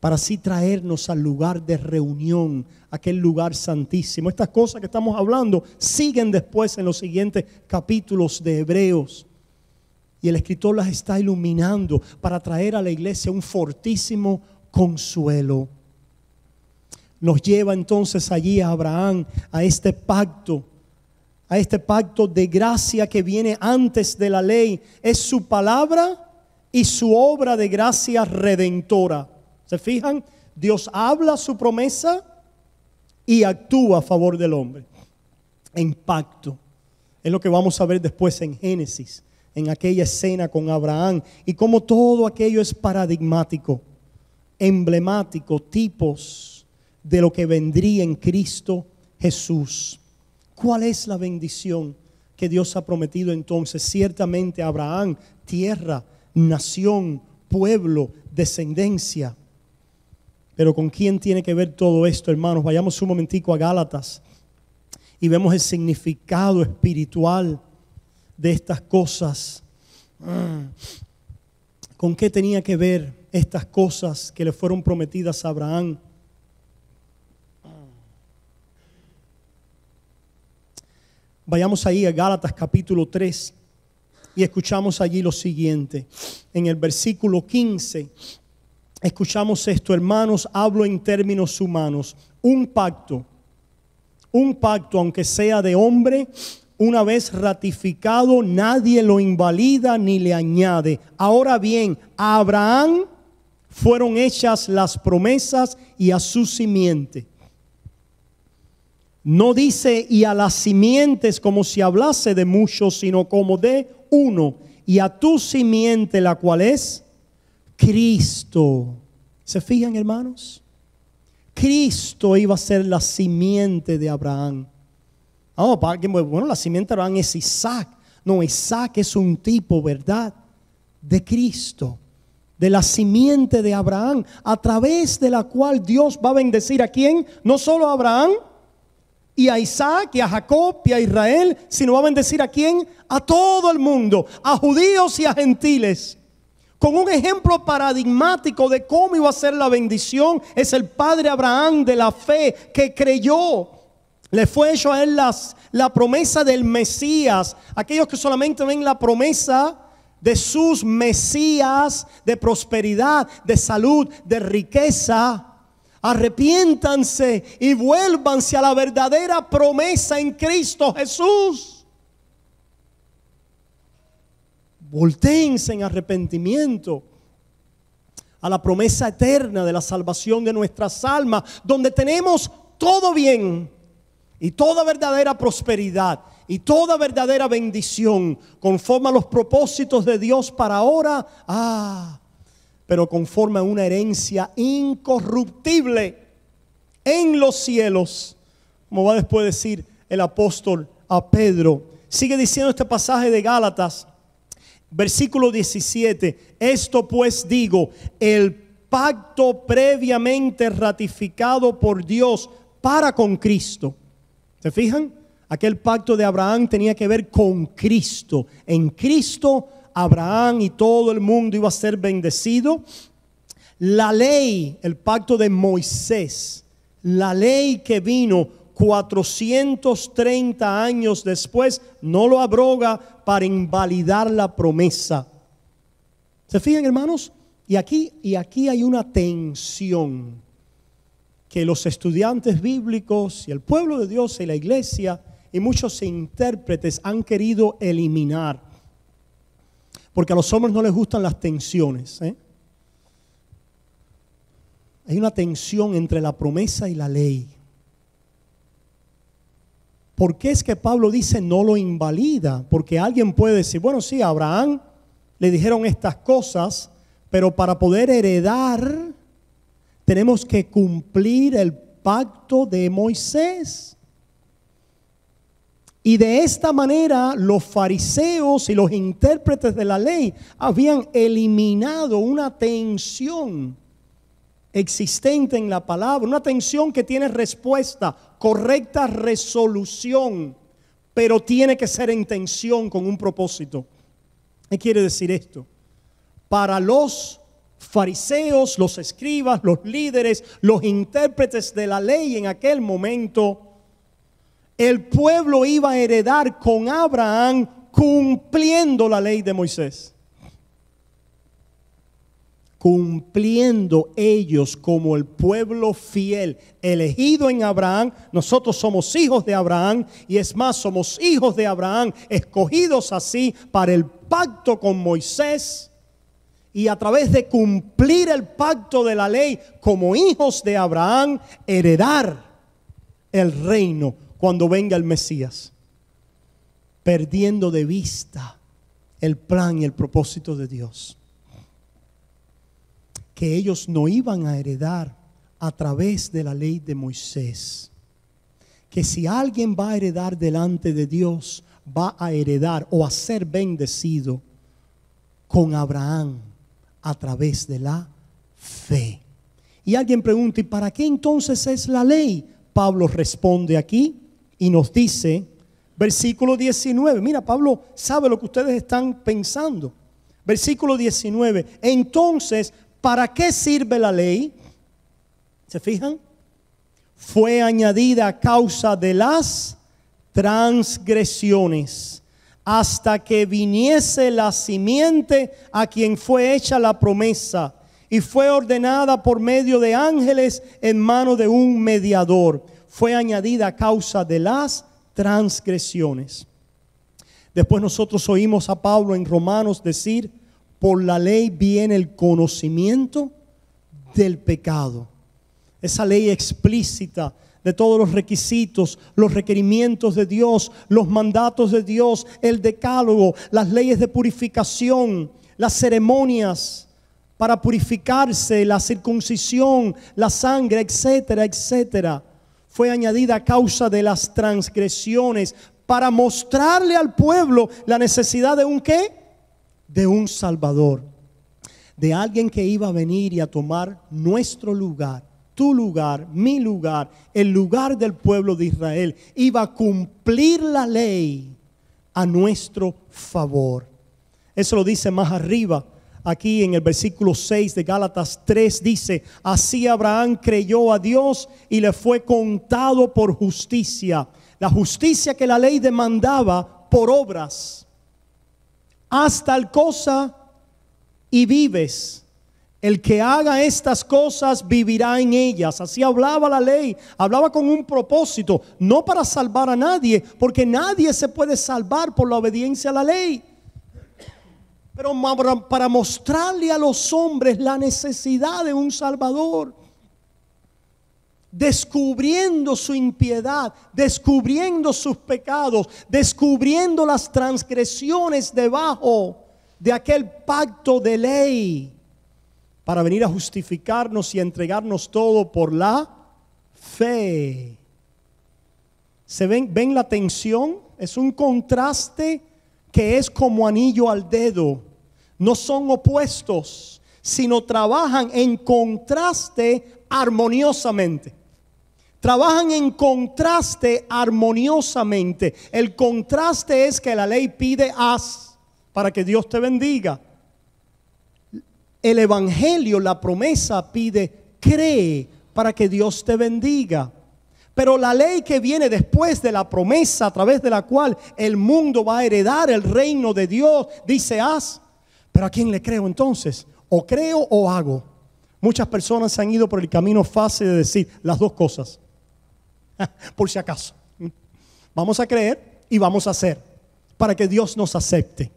para así traernos al lugar de reunión, aquel lugar santísimo. Estas cosas que estamos hablando siguen después en los siguientes capítulos de Hebreos. Y el escritor las está iluminando para traer a la iglesia un fortísimo consuelo. Nos lleva entonces allí a Abraham, a este pacto, a este pacto de gracia que viene antes de la ley. Es su palabra y su obra de gracia redentora. ¿Se fijan? Dios habla su promesa y actúa a favor del hombre. En pacto. Es lo que vamos a ver después en Génesis, en aquella escena con Abraham, y cómo todo aquello es paradigmático, emblemático, tipos de lo que vendría en Cristo Jesús. ¿Cuál es la bendición que Dios ha prometido entonces? Ciertamente Abraham, tierra, nación, pueblo, descendencia. Pero ¿con quién tiene que ver todo esto, hermanos? Vayamos un momentico a Gálatas y vemos el significado espiritual de estas cosas. ¿Con qué tenía que ver estas cosas que le fueron prometidas a Abraham? Vayamos ahí a Gálatas capítulo 3 y escuchamos allí lo siguiente. En el versículo 15 escuchamos esto, hermanos, hablo en términos humanos, un pacto, un pacto, aunque sea de hombre, una vez ratificado, nadie lo invalida ni le añade. Ahora bien, a Abraham fueron hechas las promesas y a su simiente. No dice y a las simientes como si hablase de muchos, sino como de uno, y a tu simiente, la cual es Cristo. ¿Se fijan, hermanos? Cristo iba a ser la simiente de Abraham. Oh, bueno, la simiente de Abraham es Isaac. No, Isaac es un tipo, ¿verdad? De Cristo, de la simiente de Abraham, a través de la cual Dios va a bendecir a quién? No solo a Abraham, y a Isaac y a Jacob y a Israel, sino va a bendecir a quién? A todo el mundo, a judíos y a gentiles. Con un ejemplo paradigmático de cómo iba a ser la bendición, es el padre Abraham de la fe que creyó. Le fue hecho a él las, la promesa del Mesías. Aquellos que solamente ven la promesa de sus Mesías de prosperidad, de salud, de riqueza arrepiéntanse y vuélvanse a la verdadera promesa en Cristo Jesús. Voltéense en arrepentimiento a la promesa eterna de la salvación de nuestras almas, donde tenemos todo bien y toda verdadera prosperidad y toda verdadera bendición conforme a los propósitos de Dios para ahora. Ah, pero conforme a una herencia incorruptible en los cielos, como va después decir el apóstol a Pedro. Sigue diciendo este pasaje de Gálatas, versículo 17, esto pues digo, el pacto previamente ratificado por Dios para con Cristo. ¿Se fijan? Aquel pacto de Abraham tenía que ver con Cristo. En Cristo Abraham y todo el mundo iba a ser bendecido. La ley, el pacto de Moisés, la ley que vino 430 años después, no lo abroga para invalidar la promesa. ¿Se fijan, hermanos? Y aquí, y aquí hay una tensión que los estudiantes bíblicos y el pueblo de Dios y la iglesia y muchos intérpretes han querido eliminar. Porque a los hombres no les gustan las tensiones. ¿eh? Hay una tensión entre la promesa y la ley. ¿Por qué es que Pablo dice no lo invalida? Porque alguien puede decir, bueno, sí, a Abraham le dijeron estas cosas, pero para poder heredar tenemos que cumplir el pacto de Moisés. Y de esta manera los fariseos y los intérpretes de la ley habían eliminado una tensión existente en la palabra, una tensión que tiene respuesta, correcta resolución, pero tiene que ser en tensión con un propósito. ¿Qué quiere decir esto? Para los fariseos, los escribas, los líderes, los intérpretes de la ley en aquel momento, el pueblo iba a heredar con Abraham cumpliendo la ley de Moisés. Cumpliendo ellos como el pueblo fiel, elegido en Abraham. Nosotros somos hijos de Abraham y es más, somos hijos de Abraham, escogidos así para el pacto con Moisés. Y a través de cumplir el pacto de la ley como hijos de Abraham, heredar el reino cuando venga el Mesías, perdiendo de vista el plan y el propósito de Dios. Que ellos no iban a heredar a través de la ley de Moisés. Que si alguien va a heredar delante de Dios, va a heredar o a ser bendecido con Abraham a través de la fe. Y alguien pregunta, ¿y para qué entonces es la ley? Pablo responde aquí, y nos dice, versículo 19, mira, Pablo sabe lo que ustedes están pensando. Versículo 19, entonces, ¿para qué sirve la ley? ¿Se fijan? Fue añadida a causa de las transgresiones hasta que viniese la simiente a quien fue hecha la promesa y fue ordenada por medio de ángeles en mano de un mediador fue añadida a causa de las transgresiones. Después nosotros oímos a Pablo en Romanos decir, por la ley viene el conocimiento del pecado. Esa ley explícita de todos los requisitos, los requerimientos de Dios, los mandatos de Dios, el decálogo, las leyes de purificación, las ceremonias para purificarse, la circuncisión, la sangre, etcétera, etcétera, fue añadida a causa de las transgresiones para mostrarle al pueblo la necesidad de un qué? De un Salvador, de alguien que iba a venir y a tomar nuestro lugar, tu lugar, mi lugar, el lugar del pueblo de Israel, iba a cumplir la ley a nuestro favor. Eso lo dice más arriba. Aquí en el versículo 6 de Gálatas 3 dice, así Abraham creyó a Dios y le fue contado por justicia la justicia que la ley demandaba por obras. Haz tal cosa y vives. El que haga estas cosas vivirá en ellas. Así hablaba la ley. Hablaba con un propósito, no para salvar a nadie, porque nadie se puede salvar por la obediencia a la ley. Pero para mostrarle a los hombres la necesidad de un Salvador descubriendo su impiedad, descubriendo sus pecados, descubriendo las transgresiones debajo de aquel pacto de ley, para venir a justificarnos y entregarnos todo por la fe. ¿Se ven, la tensión? Es un contraste que es como anillo al dedo. No son opuestos, sino trabajan en contraste armoniosamente trabajan en contraste armoniosamente. El contraste es que la ley pide haz para que Dios te bendiga. El Evangelio, la promesa pide cree para que Dios te bendiga. Pero la ley que viene después de la promesa a través de la cual el mundo va a heredar el reino de Dios, dice haz. Pero ¿a quién le creo entonces? O creo o hago. Muchas personas han ido por el camino fácil de decir las dos cosas. por si acaso. Vamos a creer y vamos a hacer para que Dios nos acepte.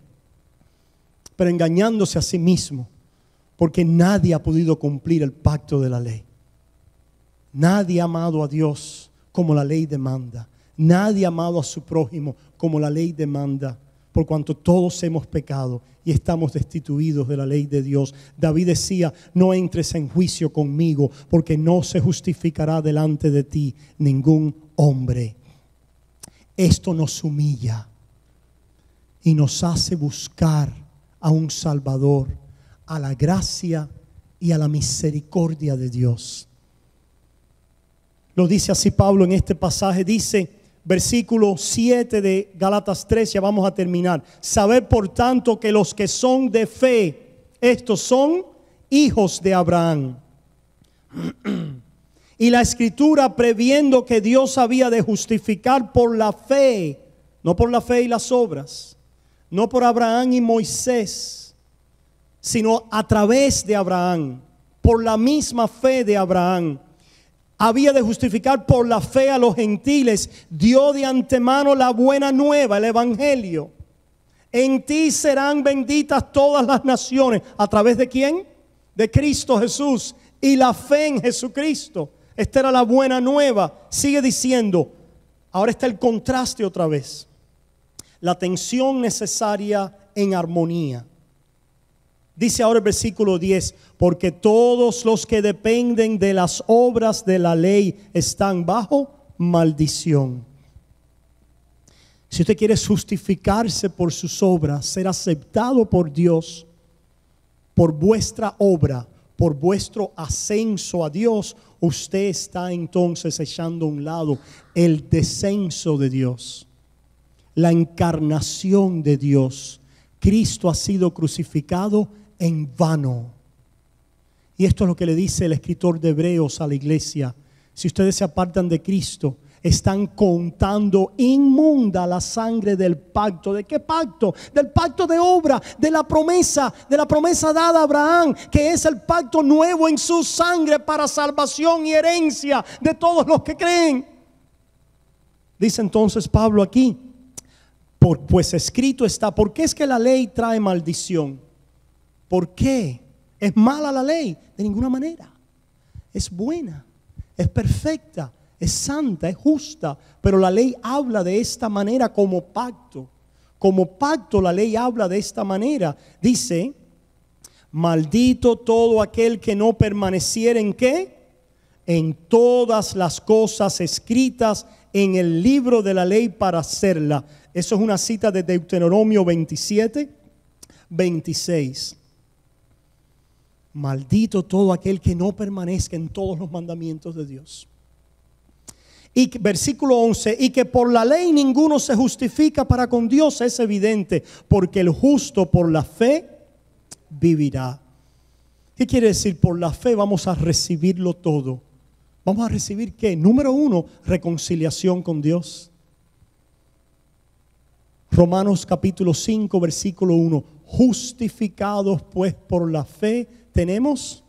Pero engañándose a sí mismo, porque nadie ha podido cumplir el pacto de la ley. Nadie ha amado a Dios como la ley demanda. Nadie ha amado a su prójimo como la ley demanda por cuanto todos hemos pecado y estamos destituidos de la ley de Dios. David decía, no entres en juicio conmigo, porque no se justificará delante de ti ningún hombre. Esto nos humilla y nos hace buscar a un Salvador, a la gracia y a la misericordia de Dios. Lo dice así Pablo en este pasaje, dice, versículo 7 de Galatas 3, ya vamos a terminar. Saber por tanto que los que son de fe, estos son hijos de Abraham. Y la escritura previendo que Dios había de justificar por la fe, no por la fe y las obras, no por Abraham y Moisés, sino a través de Abraham, por la misma fe de Abraham había de justificar por la fe a los gentiles, dio de antemano la buena nueva, el Evangelio. En ti serán benditas todas las naciones. ¿A través de quién? De Cristo Jesús. Y la fe en Jesucristo. Esta era la buena nueva. Sigue diciendo, ahora está el contraste otra vez. La tensión necesaria en armonía. Dice ahora el versículo 10, porque todos los que dependen de las obras de la ley están bajo maldición. Si usted quiere justificarse por sus obras, ser aceptado por Dios, por vuestra obra, por vuestro ascenso a Dios, usted está entonces echando a un lado el descenso de Dios, la encarnación de Dios. Cristo ha sido crucificado en vano. Y esto es lo que le dice el escritor de Hebreos a la iglesia. Si ustedes se apartan de Cristo, están contando inmunda la sangre del pacto. ¿De qué pacto? Del pacto de obra, de la promesa, de la promesa dada a Abraham, que es el pacto nuevo en su sangre para salvación y herencia de todos los que creen. Dice entonces Pablo aquí, pues escrito está, ¿por qué es que la ley trae maldición? ¿Por qué? ¿Es mala la ley? De ninguna manera. es buena, es perfecta, es santa, es justa, pero la ley habla de esta manera como pacto. Como pacto la ley habla de esta manera. Dice, maldito todo aquel que no permaneciera en qué? En todas las cosas escritas en el libro de la ley para hacerla. Eso es una cita de Deuteronomio 27, 26. Maldito todo aquel que no permanezca en todos los mandamientos de Dios. Y versículo 11, y que por la ley ninguno se justifica para con Dios es evidente, porque el justo por la fe vivirá. ¿Qué quiere decir? Por la fe vamos a recibirlo todo. Vamos a recibir qué? Número uno, reconciliación con Dios. Romanos capítulo 5, versículo 1. Justificados pues por la fe, tenemos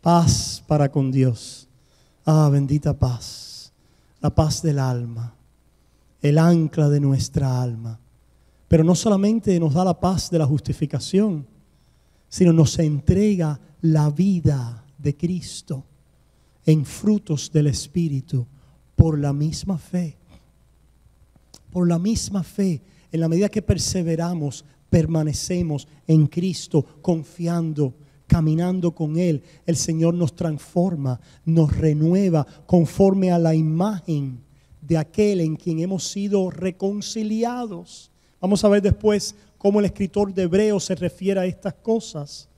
paz para con Dios. Ah, bendita paz. La paz del alma. El ancla de nuestra alma. Pero no solamente nos da la paz de la justificación, sino nos entrega la vida de Cristo en frutos del Espíritu por la misma fe. Por la misma fe, en la medida que perseveramos, permanecemos en Cristo, confiando, caminando con Él, el Señor nos transforma, nos renueva conforme a la imagen de aquel en quien hemos sido reconciliados. Vamos a ver después cómo el escritor de Hebreos se refiere a estas cosas.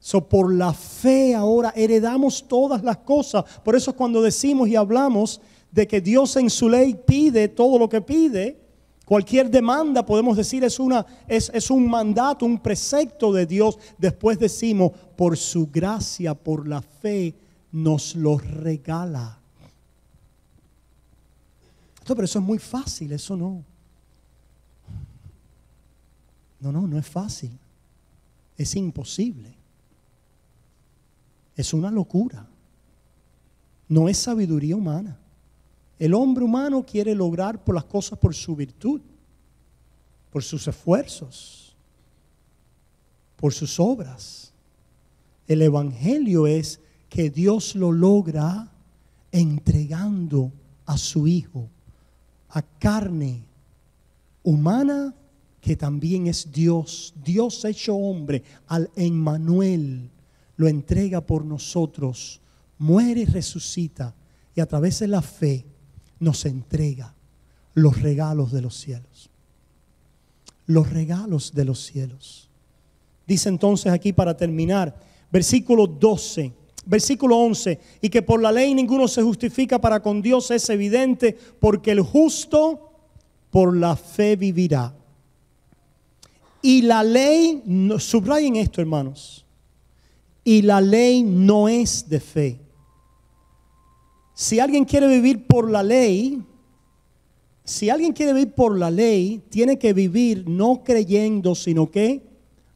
So, por la fe ahora heredamos todas las cosas. Por eso cuando decimos y hablamos de que Dios en su ley pide todo lo que pide, cualquier demanda podemos decir es, una, es, es un mandato, un precepto de Dios. Después decimos, por su gracia, por la fe, nos lo regala. Esto, pero eso es muy fácil, eso no. No, no, no es fácil. Es imposible. Es una locura. No es sabiduría humana. El hombre humano quiere lograr por las cosas por su virtud, por sus esfuerzos, por sus obras. El Evangelio es que Dios lo logra entregando a su Hijo, a carne humana que también es Dios, Dios hecho hombre, al Emmanuel lo entrega por nosotros, muere y resucita y a través de la fe nos entrega los regalos de los cielos. Los regalos de los cielos. Dice entonces aquí para terminar, versículo 12, versículo 11, y que por la ley ninguno se justifica para con Dios es evidente, porque el justo por la fe vivirá. Y la ley, subrayen esto hermanos, y la ley no es de fe. Si alguien quiere vivir por la ley, si alguien quiere vivir por la ley, tiene que vivir no creyendo, sino que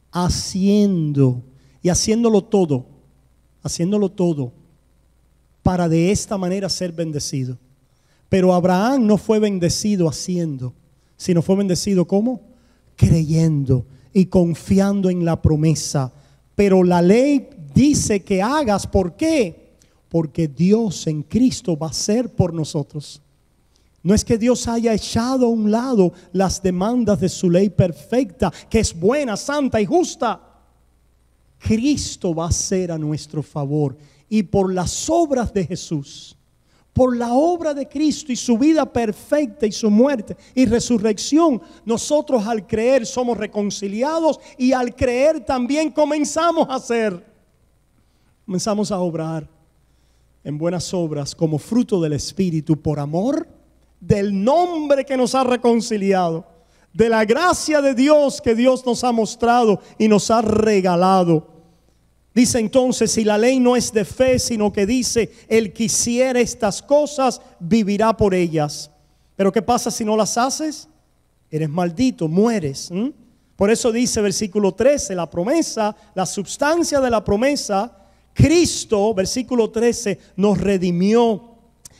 haciendo y haciéndolo todo, haciéndolo todo para de esta manera ser bendecido. Pero Abraham no fue bendecido haciendo, sino fue bendecido como creyendo y confiando en la promesa. Pero la ley dice que hagas. ¿Por qué? Porque Dios en Cristo va a ser por nosotros. No es que Dios haya echado a un lado las demandas de su ley perfecta, que es buena, santa y justa. Cristo va a ser a nuestro favor. Y por las obras de Jesús, por la obra de Cristo y su vida perfecta y su muerte y resurrección, nosotros al creer somos reconciliados y al creer también comenzamos a ser comenzamos a obrar en buenas obras como fruto del Espíritu por amor del nombre que nos ha reconciliado, de la gracia de Dios que Dios nos ha mostrado y nos ha regalado. Dice entonces, si la ley no es de fe, sino que dice, el que hiciera estas cosas, vivirá por ellas. Pero ¿qué pasa si no las haces? Eres maldito, mueres. Por eso dice versículo 13, la promesa, la sustancia de la promesa Cristo, versículo 13, nos redimió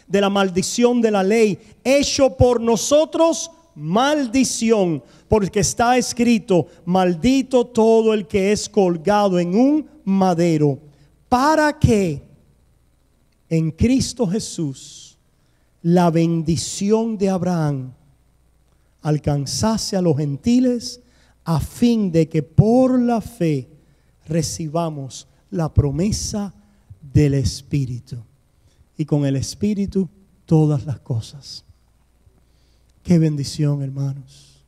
de la maldición de la ley, hecho por nosotros maldición, porque está escrito, maldito todo el que es colgado en un madero, para que en Cristo Jesús la bendición de Abraham alcanzase a los gentiles a fin de que por la fe recibamos la promesa del Espíritu. Y con el Espíritu todas las cosas. Qué bendición, hermanos.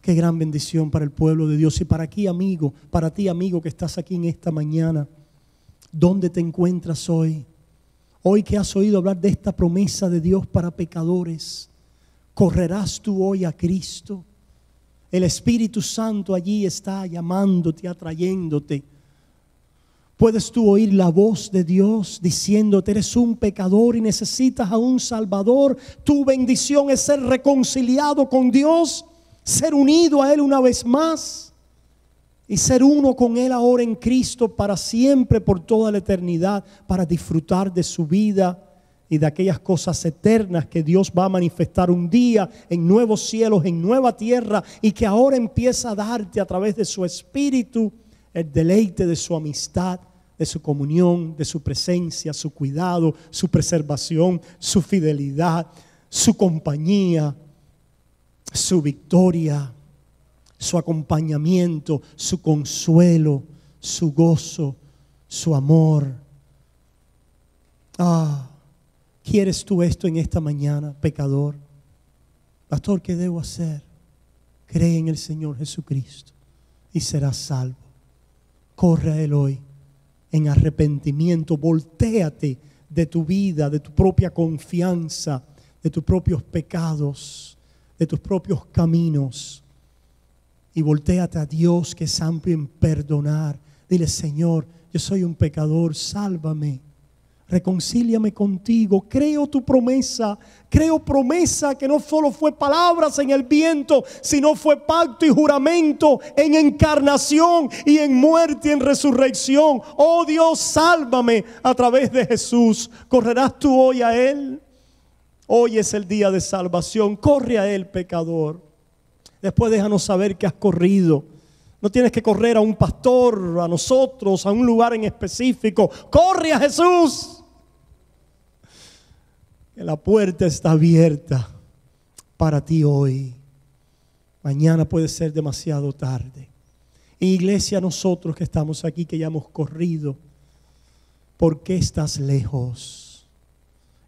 Qué gran bendición para el pueblo de Dios y para aquí, amigo, para ti, amigo, que estás aquí en esta mañana. ¿Dónde te encuentras hoy? Hoy que has oído hablar de esta promesa de Dios para pecadores, ¿correrás tú hoy a Cristo? El Espíritu Santo allí está llamándote, atrayéndote. Puedes tú oír la voz de Dios diciéndote, eres un pecador y necesitas a un Salvador. Tu bendición es ser reconciliado con Dios, ser unido a Él una vez más y ser uno con Él ahora en Cristo para siempre, por toda la eternidad, para disfrutar de su vida y de aquellas cosas eternas que Dios va a manifestar un día en nuevos cielos, en nueva tierra y que ahora empieza a darte a través de su espíritu el deleite de su amistad, de su comunión, de su presencia, su cuidado, su preservación, su fidelidad, su compañía, su victoria su acompañamiento, su consuelo, su gozo, su amor. Ah, ¿quieres tú esto en esta mañana, pecador? Pastor, ¿qué debo hacer? Cree en el Señor Jesucristo y serás salvo. Corre a Él hoy en arrepentimiento, volteate de tu vida, de tu propia confianza, de tus propios pecados, de tus propios caminos y volteate a Dios que es amplio en perdonar. Dile, Señor, yo soy un pecador, sálvame. Reconcíliame contigo. Creo tu promesa. Creo promesa que no solo fue palabras en el viento, sino fue pacto y juramento en encarnación y en muerte y en resurrección. Oh Dios, sálvame a través de Jesús. ¿Correrás tú hoy a Él? Hoy es el día de salvación. Corre a Él, pecador. Después déjanos saber que has corrido. No tienes que correr a un pastor, a nosotros, a un lugar en específico. Corre a Jesús. Que la puerta está abierta para ti hoy. Mañana puede ser demasiado tarde. Iglesia, nosotros que estamos aquí, que ya hemos corrido, ¿por qué estás lejos?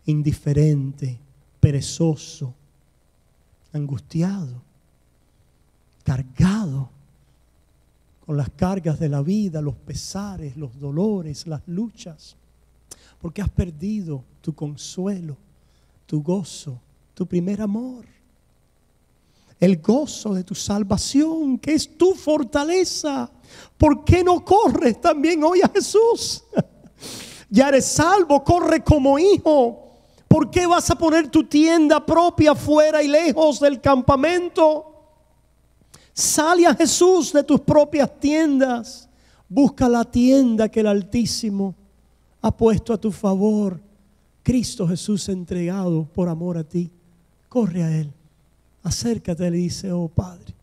Indiferente, perezoso, angustiado cargado con las cargas de la vida, los pesares, los dolores, las luchas, porque has perdido tu consuelo, tu gozo, tu primer amor, el gozo de tu salvación, que es tu fortaleza. ¿Por qué no corres también hoy a Jesús? ya eres salvo, corre como hijo. ¿Por qué vas a poner tu tienda propia fuera y lejos del campamento? Sale a Jesús de tus propias tiendas. Busca la tienda que el Altísimo ha puesto a tu favor. Cristo Jesús entregado por amor a ti. Corre a Él. Acércate y dice, oh Padre,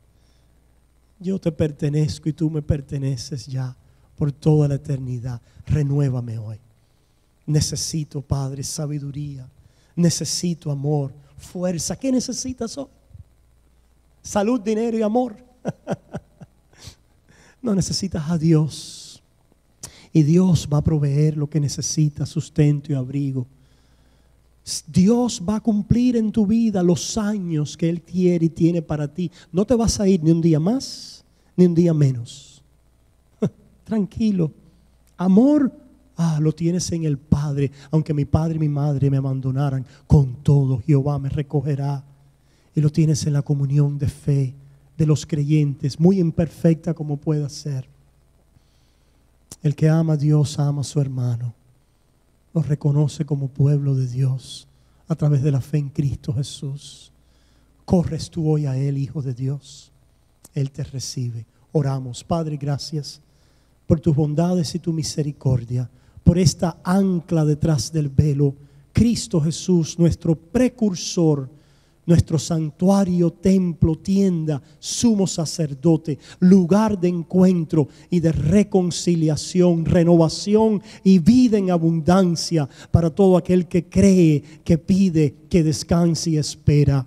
yo te pertenezco y tú me perteneces ya por toda la eternidad. Renuévame hoy. Necesito, Padre, sabiduría. Necesito amor, fuerza. ¿Qué necesitas hoy? Salud, dinero y amor. no necesitas a Dios. Y Dios va a proveer lo que necesitas, sustento y abrigo. Dios va a cumplir en tu vida los años que Él quiere y tiene para ti. No te vas a ir ni un día más, ni un día menos. Tranquilo. Amor, ah, lo tienes en el Padre. Aunque mi padre y mi madre me abandonaran, con todo Jehová me recogerá. Y lo tienes en la comunión de fe de los creyentes, muy imperfecta como pueda ser. El que ama a Dios ama a su hermano. Nos reconoce como pueblo de Dios a través de la fe en Cristo Jesús. Corres tú hoy a Él, Hijo de Dios. Él te recibe. Oramos. Padre, gracias por tus bondades y tu misericordia, por esta ancla detrás del velo. Cristo Jesús, nuestro precursor nuestro santuario, templo, tienda, sumo sacerdote, lugar de encuentro y de reconciliación, renovación y vida en abundancia para todo aquel que cree, que pide, que descanse y espera.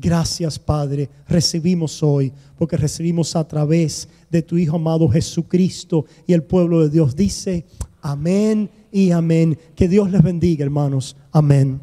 Gracias Padre, recibimos hoy, porque recibimos a través de tu Hijo amado Jesucristo y el pueblo de Dios dice, amén y amén. Que Dios les bendiga hermanos, amén.